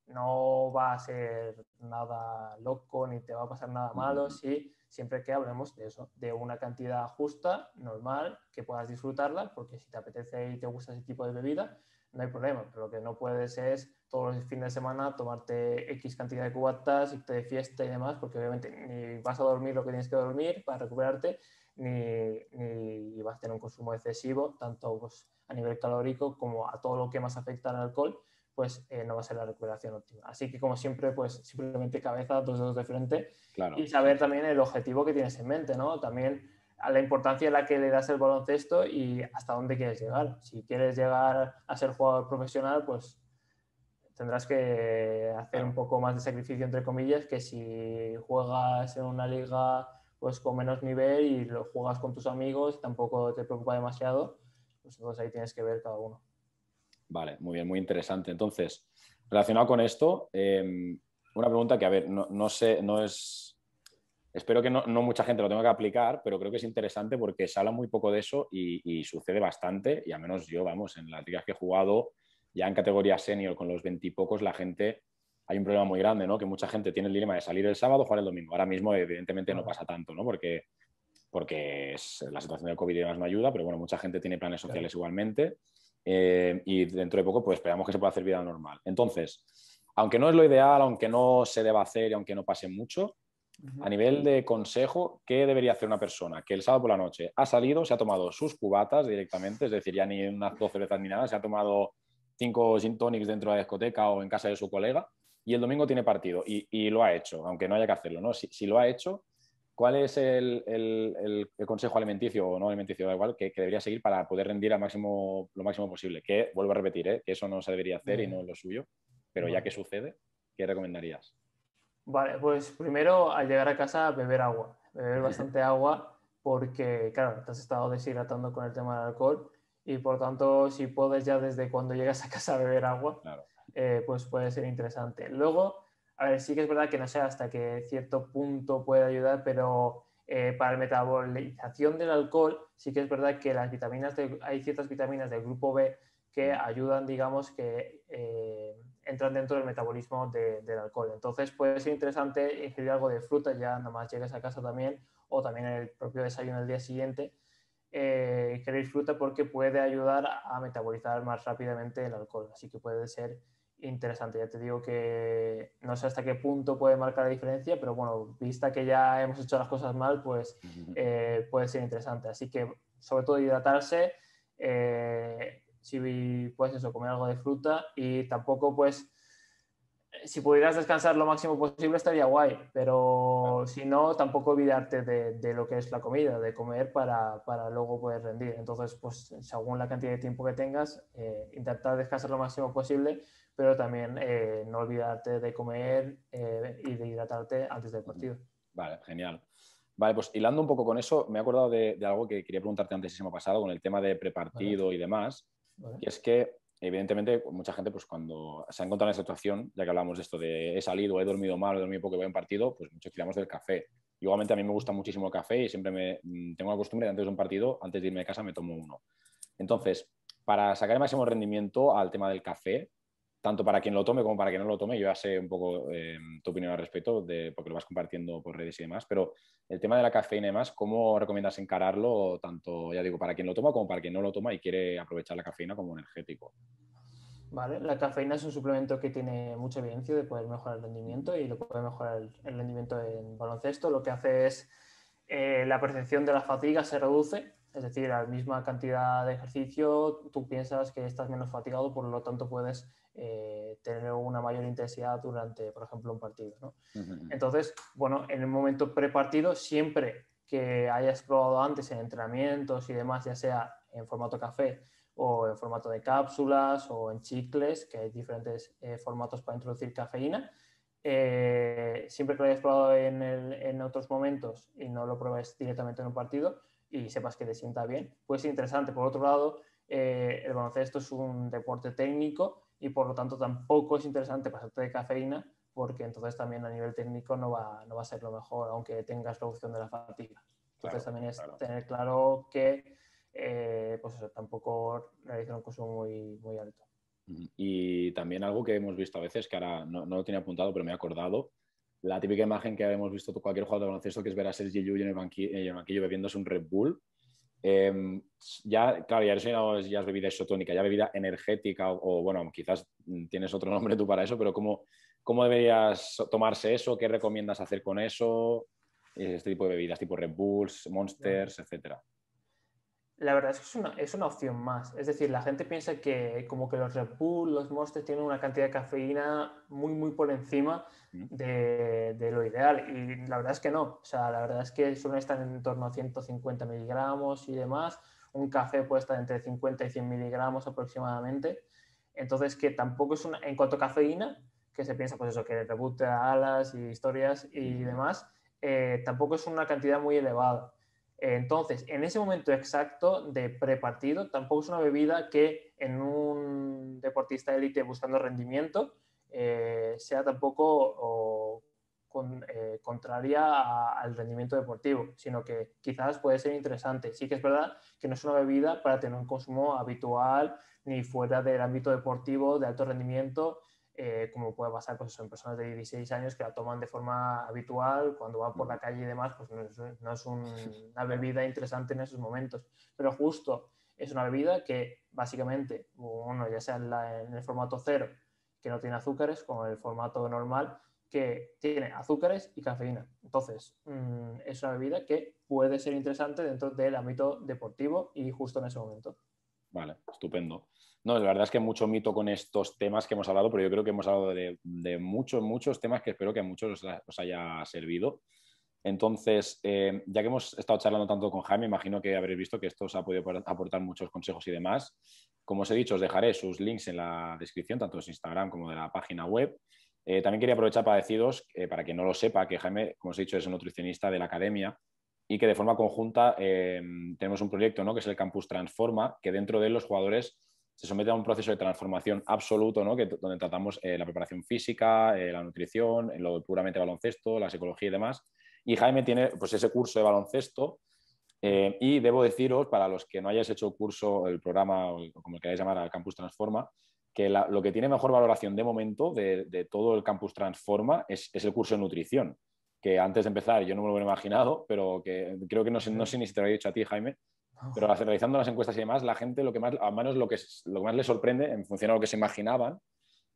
no va a ser nada loco ni te va a pasar nada malo si siempre que hablemos de eso, de una cantidad justa, normal, que puedas disfrutarla, porque si te apetece y te gusta ese tipo de bebida, no hay problema, pero lo que no puedes es todos los fines de semana tomarte X cantidad de cubatas, irte de fiesta y demás, porque obviamente ni vas a dormir lo que tienes que dormir para recuperarte, ni, ni vas a tener un consumo excesivo, tanto pues, a nivel calórico como a todo lo que más afecta al alcohol, pues eh, no va a ser la recuperación óptima. Así que como siempre, pues simplemente cabeza, dos dedos de frente y saber también el objetivo que tienes en mente, ¿no? También a la importancia a la que le das el baloncesto y hasta dónde quieres llegar. Si quieres llegar a ser jugador profesional, pues tendrás que hacer un poco más de sacrificio, entre comillas, que si juegas en una liga pues con menos nivel y lo juegas con tus amigos, tampoco te preocupa demasiado, pues entonces ahí tienes que ver cada uno. Vale, muy bien, muy interesante. Entonces, relacionado con esto, em, una pregunta que, a ver, no, sé, no es, espero que no, mucha gente lo tenga que aplicar, pero creo que es interesante porque se habla muy poco de eso y, sucede bastante. Y al menos yo, vamos, en las ligas que he jugado, ya en categoría senior con los veintipocos, la gente, hay un problema muy grande, ¿no? Que mucha gente tiene el dilema de salir el sábado o jugar el domingo. Ahora mismo, evidentemente, no pasa tanto, ¿no? Porque, porque la situación del COVID y demás no ayuda, pero bueno, mucha gente tiene planes sociales igualmente. Eh, y dentro de poco, pues esperamos que se pueda hacer vida normal. Entonces, aunque no es lo ideal, aunque no se deba hacer y aunque no pase mucho, a nivel de consejo, ¿qué debería hacer una persona que el sábado por la noche ha salido, se ha tomado sus cubatas directamente, es decir, ya ni unas 12 veces ni nada, se ha tomado cinco gin tonics dentro de la discoteca o en casa de su colega y el domingo tiene partido y, lo ha hecho, aunque no haya que hacerlo, ¿no? Si, lo ha hecho, ¿cuál es el, consejo alimenticio o no alimenticio, da igual, que, debería seguir para poder rendir al máximo, lo máximo posible? Que, vuelvo a repetir, ¿eh? que eso no se debería hacer y no es lo suyo, pero ya que sucede, ¿qué recomendarías? Vale, pues primero al llegar a casa beber agua, beber bastante agua porque, claro, te has estado deshidratando con el tema del alcohol y por tanto si puedes ya desde cuando llegas a casa beber agua, eh, pues puede ser interesante. Luego, a ver, sí que es verdad que no sé hasta qué cierto punto puede ayudar, pero eh, para la metabolización del alcohol sí que es verdad que las vitaminas, hay ciertas vitaminas del grupo B que ayudan, digamos, que... Eh, entran dentro del metabolismo del alcohol. Entonces puede ser interesante ingerir algo de fruta ya nada más llegues a casa también o también en el propio desayuno del día siguiente. Eh, ingerir fruta porque puede ayudar a metabolizar más rápidamente el alcohol. Así que puede ser interesante. Ya te digo que no sé hasta qué punto puede marcar la diferencia, pero bueno, vista que ya hemos hecho las cosas mal, pues eh, puede ser interesante. Así que sobre todo hidratarse. Eh, si puedes eso, comer algo de fruta y tampoco pues si pudieras descansar lo máximo posible estaría guay, pero si no, tampoco olvidarte de, lo que es la comida, de comer para, luego poder rendir. Entonces, pues según la cantidad de tiempo que tengas, eh, intentar descansar lo máximo posible, pero también eh, no olvidarte de comer eh, y de hidratarte antes del partido. Vale, genial. Vale, pues hilando un poco con eso, me he acordado de, algo que quería preguntarte antes, ha pasado, con el tema de prepartido y demás. Y es que, evidentemente, mucha gente, pues cuando se ha encontrado en la situación, ya que hablamos de esto de he salido, he dormido mal, he dormido poco y voy a un partido, pues muchos tiramos del café. Igualmente a mí me gusta muchísimo el café y siempre me, mm, tengo la costumbre de antes de un partido, antes de irme a casa, me tomo uno. Entonces, para sacar el máximo rendimiento al tema del café, tanto para quien lo tome como para quien no lo tome. Yo ya sé un poco eh, tu opinión al respecto, de, porque lo vas compartiendo por redes y demás, pero el tema de la cafeína y demás, ¿cómo recomiendas encararlo, tanto, ya digo, para quien lo toma como para quien no lo toma y quiere aprovechar la cafeína como energético? Vale, la cafeína es un suplemento que tiene mucha evidencia de poder mejorar el rendimiento y lo puede mejorar el, rendimiento en baloncesto. Lo que hace es eh, la percepción de la fatiga se reduce, es decir, la misma cantidad de ejercicio, tú piensas que estás menos fatigado, por lo tanto puedes eh, tener una mayor intensidad durante, por ejemplo, un partido. ¿no? Entonces, bueno, en el momento prepartido, siempre que hayas probado antes en entrenamientos y demás, ya sea en formato café o en formato de cápsulas o en chicles, que hay diferentes eh, formatos para introducir cafeína, eh, siempre que lo hayas probado en, en, otros momentos y no lo pruebes directamente en un partido y sepas que te sienta bien, puede ser interesante. Por otro lado, el baloncesto es un deporte técnico y por lo tanto tampoco es interesante pasarte de cafeína porque entonces también a nivel técnico no va, no va a ser lo mejor, aunque tengas reducción de la fatiga. Entonces también es tener claro que eh, pues eso, tampoco realizar un consumo muy, muy alto. Y también algo que hemos visto a veces, que ahora no, no, lo tenía apuntado, pero me he acordado, la típica imagen que hemos visto cualquier jugador de baloncesto, que es ver a Sergi Llull en el banquillo, en el banquillo bebiéndose un Red Bull Em, ya, claro, ya, ya es bebida isotónica, ya bebida energética o, bueno, quizás tienes otro nombre tú para eso, pero ¿cómo, ¿cómo deberías tomarse eso? ¿Qué recomiendas hacer con eso? Este tipo de bebidas, tipo Red Bulls, Monsters, etcétera la verdad es que es una, es una, opción más. Es decir, la gente piensa que como que los Red Bull, los Monsters tienen una cantidad de cafeína muy, muy por encima de, de, lo ideal. Y la verdad es que no. O sea, la verdad es que suelen estar en torno a 150 miligramos y demás. Un café puede estar entre 50 y 100 miligramos aproximadamente. Entonces, que tampoco es una... En cuanto a cafeína, que se piensa pues eso, que reboot alas y historias y demás, eh, tampoco es una cantidad muy elevada. Entonces, en ese momento exacto de prepartido, tampoco es una bebida que en un deportista élite buscando rendimiento eh, sea tampoco eh, contraria al rendimiento deportivo, sino que quizás puede ser interesante. Sí que es verdad que no es una bebida para tener un consumo habitual ni fuera del ámbito deportivo de alto rendimiento, eh, como puede pasar pues, en personas de 16 años que la toman de forma habitual, cuando van por la calle y demás, pues no es, una bebida interesante en esos momentos. Pero justo es una bebida que básicamente, bueno, ya sea en, el formato cero, que no tiene azúcares, como en el formato normal, que tiene azúcares y cafeína. Entonces, mm, es una bebida que puede ser interesante dentro del ámbito deportivo y justo en ese momento. Vale, estupendo. No, la verdad es que mucho mito con estos temas que hemos hablado, pero yo creo que hemos hablado de, muchos, muchos temas que espero que a muchos os, haya servido. Entonces, eh, ya que hemos estado charlando tanto con Jaime, imagino que habréis visto que esto os ha podido aportar muchos consejos y demás. Como os he dicho, os dejaré sus links en la descripción, tanto de Instagram como de la página web. Eh, también quería aprovechar para deciros, eh, para quien no lo sepa, que Jaime, como os he dicho, es un nutricionista de la academia y que de forma conjunta tenemos un proyecto ¿no? que es el Campus Transforma, que dentro de él los jugadores se somete a un proceso de transformación absoluto, ¿no? que, donde tratamos eh, la preparación física, eh, la nutrición, lo puramente baloncesto, la psicología y demás. Y Jaime tiene pues, ese curso de baloncesto. Eh, y debo deciros, para los que no hayáis hecho el curso, el programa, o como queráis llamar, al Campus Transforma, que lo que tiene mejor valoración de momento de, todo el Campus Transforma es, el curso de nutrición, que antes de empezar yo no me lo hubiera imaginado, pero que creo que no no sé ni si te lo he dicho a ti, Jaime, pero realizando las encuestas y demás, la gente lo que más, a menos lo que, lo que más les sorprende, en función a lo que se imaginaban,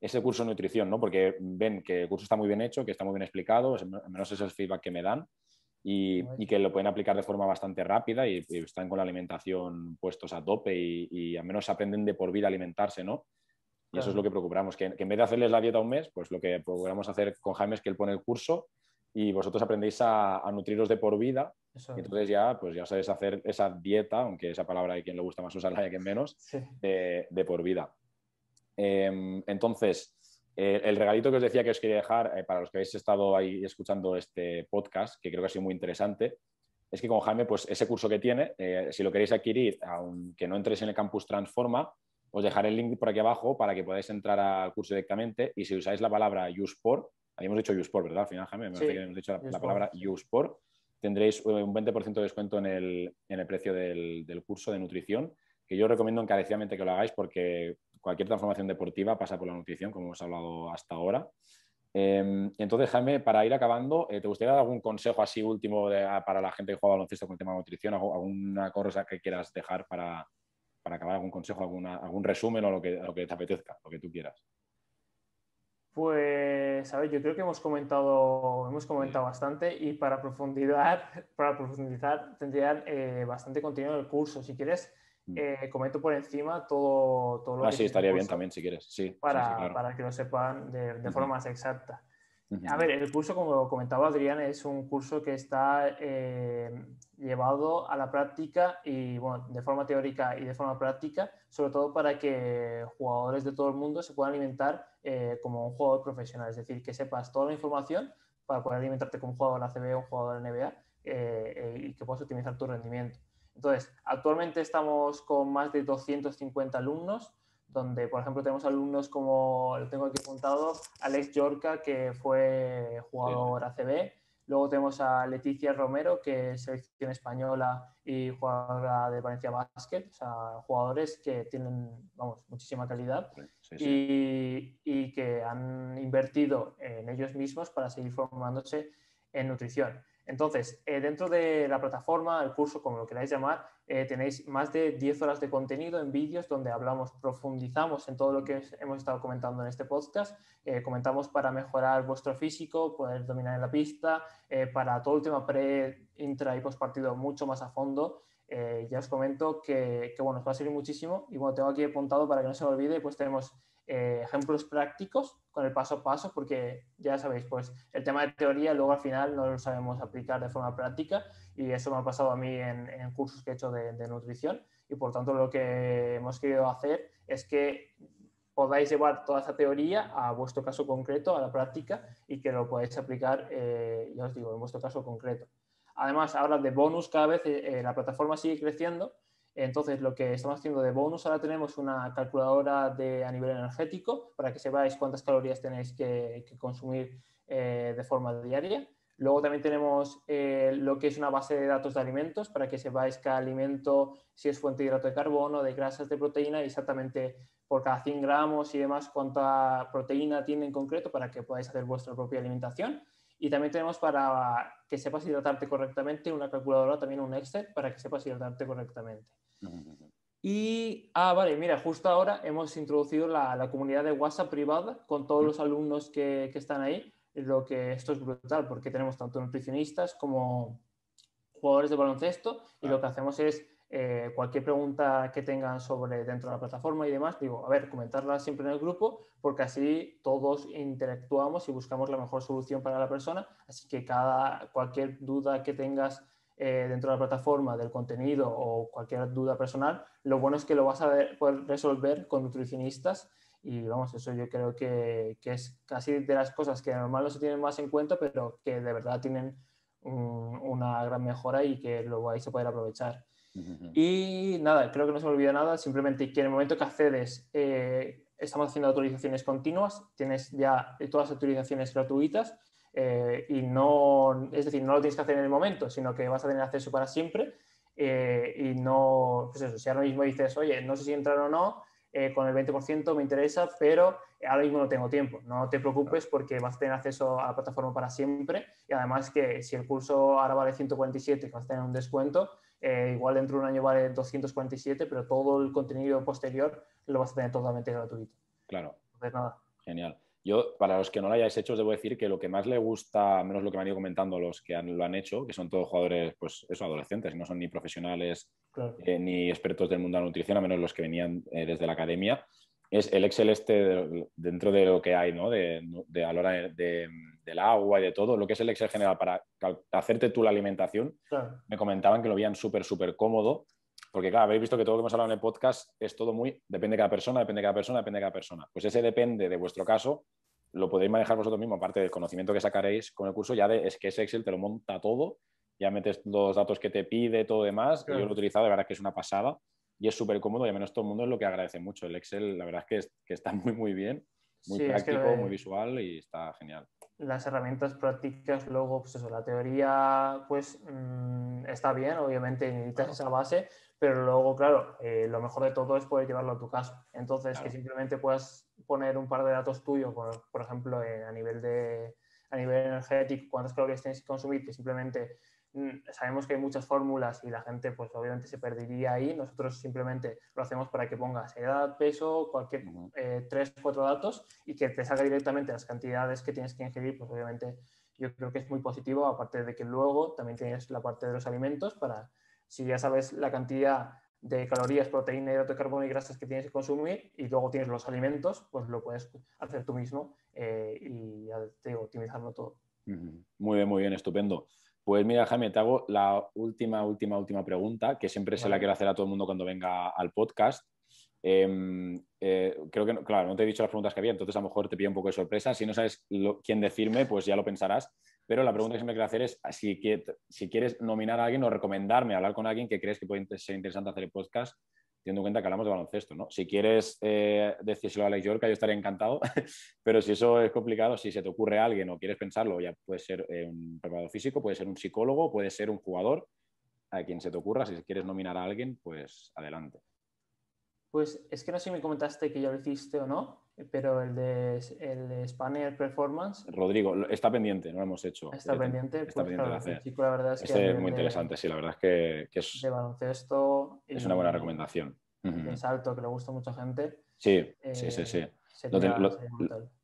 es el curso de nutrición, ¿no? Porque ven que el curso está muy bien hecho, que está muy bien explicado, al menos ese es el feedback que me dan, y, y, que lo pueden aplicar de forma bastante rápida y, están con la alimentación puestos a tope y, y, al menos aprenden de por vida a alimentarse, ¿no? Y eso es lo que procuramos, que, que, en vez de hacerles la dieta un mes, pues lo que procuramos hacer con Jaime es que él pone el curso y vosotros aprendéis a, nutriros de por vida. Y entonces ya, pues ya sabéis hacer esa dieta, aunque esa palabra hay quien le gusta más usarla y a quien menos, de, por vida. Em, entonces, eh, el regalito que os decía que os quería dejar, eh, para los que habéis estado ahí escuchando este podcast, que creo que ha sido muy interesante, es que con Jaime, pues ese curso que tiene, eh, si lo queréis adquirir, aunque no entréis en el campus Transforma, os dejaré el link por aquí abajo para que podáis entrar al curso directamente y si usáis la palabra USPOR, Habíamos dicho USport, ¿verdad? Al final, Jaime, me que hemos dicho la, palabra USport. Tendréis eh, un 20% de descuento en el, en el precio del, del, curso de nutrición, que yo recomiendo encarecidamente que lo hagáis porque cualquier transformación deportiva pasa por la nutrición, como hemos hablado hasta ahora. Em, entonces, Jaime, para ir acabando, eh, ¿te gustaría dar algún consejo así último para la gente que juega baloncesto con el tema de nutrición? ¿Alguna cosa que quieras dejar para, para acabar? ¿Algún consejo, alguna, algún resumen o lo que, lo que te apetezca, lo que tú quieras? Pues, a ver, yo creo que hemos comentado, hemos comentado bastante y para profundizar, para profundizar tendrían eh, bastante contenido en el curso. Si quieres, mm. eh, comento por encima todo, todo lo ah, sí, estaría bien también si quieres, sí. Para, para que lo sepan de, forma más exacta. A ver, el curso, como comentaba Adrián, es un curso que está eh, llevado a la práctica y, bueno, de forma teórica y de forma práctica, sobre todo para que jugadores de todo el mundo se puedan alimentar eh, como un jugador profesional, es decir, que sepas toda la información para poder alimentarte como un jugador ACB o un jugador NBA eh, y que puedas optimizar tu rendimiento. Entonces, actualmente estamos con más de 250 alumnos donde, por ejemplo, tenemos alumnos como, lo tengo aquí apuntado, Alex Yorca, que fue jugador ACB. Luego tenemos a Leticia Romero, que es selección española y jugadora de Valencia Basket. O sea, jugadores que tienen, vamos, muchísima calidad Y, y que han invertido en ellos mismos para seguir formándose en nutrición. Entonces, eh, dentro de la plataforma, el curso, como lo queráis llamar, eh, tenéis más de 10 horas de contenido en vídeos donde hablamos, profundizamos en todo lo que hemos estado comentando en este podcast. Eh, comentamos para mejorar vuestro físico, poder dominar en la pista, para todo el tema pre, intra y post partido mucho más a fondo. ya os comento que, bueno, os va a servir muchísimo y bueno, tengo aquí apuntado para que no se me olvide, pues tenemos eh, ejemplos prácticos con el paso a paso, porque ya sabéis, pues el tema de teoría luego al final no lo sabemos aplicar de forma práctica y eso me ha pasado a mí en, cursos que he hecho de, nutrición y por tanto lo que hemos querido hacer es que podáis llevar toda esa teoría a vuestro caso concreto, a la práctica y que lo podáis aplicar, eh, ya os digo, en vuestro caso concreto. Además, ahora de bonus cada vez eh, la plataforma sigue creciendo entonces, lo que estamos haciendo de bonus, ahora tenemos una calculadora de, a nivel energético para que sepáis cuántas calorías tenéis que, consumir de forma diaria. Luego también tenemos lo que es una base de datos de alimentos para que sepáis cada alimento, si es fuente de hidrato de carbono, de grasas, de proteína, exactamente por cada 100 gramos y demás cuánta proteína tiene en concreto para que podáis hacer vuestra propia alimentación. Y también tenemos para que sepas hidratarte correctamente una calculadora, también un Excel, para que sepas hidratarte correctamente. Y, ah, vale, mira, justo ahora hemos introducido la, la comunidad de WhatsApp privada con todos los alumnos que, que, están ahí, lo que esto es brutal porque tenemos tanto nutricionistas como jugadores de baloncesto y lo que hacemos es eh, cualquier pregunta que tengan sobre dentro de la plataforma y demás, digo, a ver, comentarla siempre en el grupo, porque así todos interactuamos y buscamos la mejor solución para la persona. Así que cada, cualquier duda que tengas eh, dentro de la plataforma del contenido o cualquier duda personal, lo bueno es que lo vas a poder resolver con nutricionistas y vamos, eso yo creo que, que, es casi de las cosas que normal no se tienen más en cuenta, pero que de verdad tienen una gran mejora y que lo vais a poder aprovechar. Y nada, creo que no se me olvida nada, simplemente que en el momento que accedes, eh, estamos haciendo actualizaciones continuas, tienes ya todas las actualizaciones gratuitas eh, y no, es decir, no lo tienes que hacer en el momento, sino que vas a tener acceso para siempre eh, y no, pues eso, si ahora mismo dices, oye, no sé si entrar o no, con el 20% me interesa, pero ahora mismo no tengo tiempo. No te preocupes porque vas a tener acceso a la plataforma para siempre y además que si el curso ahora vale 147 que vas a tener un descuento, eh, igual dentro de un año vale 247, pero todo el contenido posterior lo vas a tener totalmente gratuito. Claro. nada. Genial. Yo, para los que no lo hayáis hecho, os debo decir que lo que más le gusta, menos lo que me han ido comentando los que lo han hecho, que son todos jugadores, pues eso, adolescentes, no son ni profesionales eh, ni expertos del mundo de la nutrición, a menos los que venían eh, desde la academia, es el Excel este dentro de lo que hay, ¿no? De, a la hora de, del agua y de todo, lo que es el Excel general para hacerte tú la alimentación, me comentaban que lo veían súper, súper cómodo, porque claro, habéis visto que todo lo que hemos hablado en el podcast es todo muy, depende de cada persona, depende de cada persona, depende de cada persona. Pues ese depende de vuestro caso, lo podéis manejar vosotros mismos, aparte del conocimiento que sacaréis con el curso, ya de, es que ese Excel te lo monta todo, ya metes los datos que te pide, todo demás, yo lo he utilizado, de verdad que es una pasada y es súper cómodo y al menos todo el mundo es lo que agradece mucho. El Excel, la verdad es que, es, que está muy, muy bien, muy práctico, muy visual y está genial las herramientas prácticas, luego, pues eso, la teoría, pues mm, está bien, obviamente necesitas esa base, pero luego, claro, eh, lo mejor de todo es poder llevarlo a tu caso. Entonces, que simplemente puedas poner un par de datos tuyos, por, por ejemplo, eh, a, nivel de, a nivel energético, cuántas calorías tienes que consumir, que simplemente Mm, sabemos que hay muchas fórmulas y la gente pues obviamente se perdería ahí. Nosotros simplemente lo hacemos para que pongas edad, peso, cualquier eh, tres, cuatro datos y que te salga directamente las cantidades que tienes que ingerir, pues obviamente yo creo que es muy positivo, aparte de que luego también tienes la parte de los alimentos para, si ya sabes la cantidad de calorías, proteína, hidrato de carbono y grasas que tienes que consumir y luego tienes los alimentos, pues lo puedes hacer tú mismo eh, y te optimizarlo todo. Muy bien, muy bien, estupendo. Pues mira, Jaime, te hago la última, última, última pregunta, que siempre se la quiero hacer a todo el mundo cuando venga al podcast. Em, eh, creo que, claro, no te he dicho las preguntas que había, entonces a lo mejor te pilla un poco de sorpresa. Si no sabes quién decirme, pues ya lo pensarás. Pero la pregunta que siempre quiero hacer es si, si quieres nominar a alguien o recomendarme hablar con alguien que crees que puede ser interesante hacer el podcast, teniendo en cuenta que hablamos de baloncesto, ¿no? Si quieres eh, decírselo a Alex Yorka, yo estaría encantado, pero si eso es complicado, si se te ocurre a alguien o quieres pensarlo, ya puede ser eh, un preparador físico, puede ser un psicólogo, puede ser un jugador, a quien se te ocurra, si quieres nominar a alguien, pues adelante. Pues es que no sé si me comentaste que ya lo hiciste o no, pero el de, el de Spanier Performance. Rodrigo, está pendiente, no lo hemos hecho. Está pendiente, está pues, pendiente de hacer. la verdad es que es muy interesante, sí, la verdad es que, que es. De baloncesto. Es una buena recomendación. De salto, que le gusta a mucha gente. Sí, sí, sí, sí. Eh,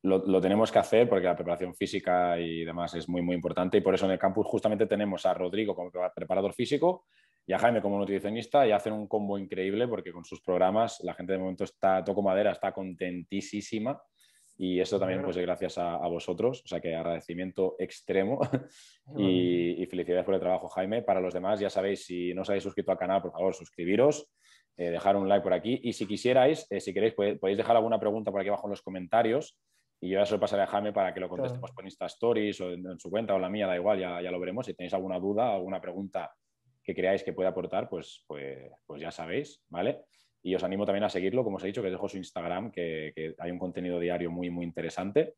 lo, lo, tenemos que hacer porque la preparación física y demás es muy, muy importante y por eso en el campus justamente tenemos a Rodrigo como preparador físico y a Jaime como nutricionista y hacen un combo increíble porque con sus programas la gente de momento está, toco madera, está contentísima y eso también pues gracias a, vosotros, o sea que agradecimiento extremo y, felicidades por el trabajo Jaime. Para los demás ya sabéis, si no os habéis suscrito al canal, por favor suscribiros, eh, dejar un like por aquí y si quisierais, eh, si queréis podéis dejar alguna pregunta por aquí abajo en los comentarios y yo ya se lo pasaré a Jaime para que lo contestemos por Insta Stories o en, su cuenta o la mía, da igual, ya, ya lo veremos. Si tenéis alguna duda, alguna pregunta que creáis que puede aportar, pues, pues, pues ya sabéis, ¿vale? Y os animo también a seguirlo, como os he dicho, que dejo su Instagram, que, hay un contenido diario muy, muy interesante.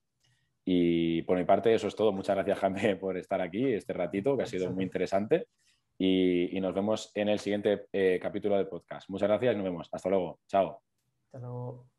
Y por mi parte, eso es todo. Muchas gracias, Jaime, por estar aquí este ratito, que ha sido muy interesante. Y, nos vemos en el siguiente eh, capítulo del podcast. Muchas gracias y nos vemos. Hasta luego. Chao. Hasta luego.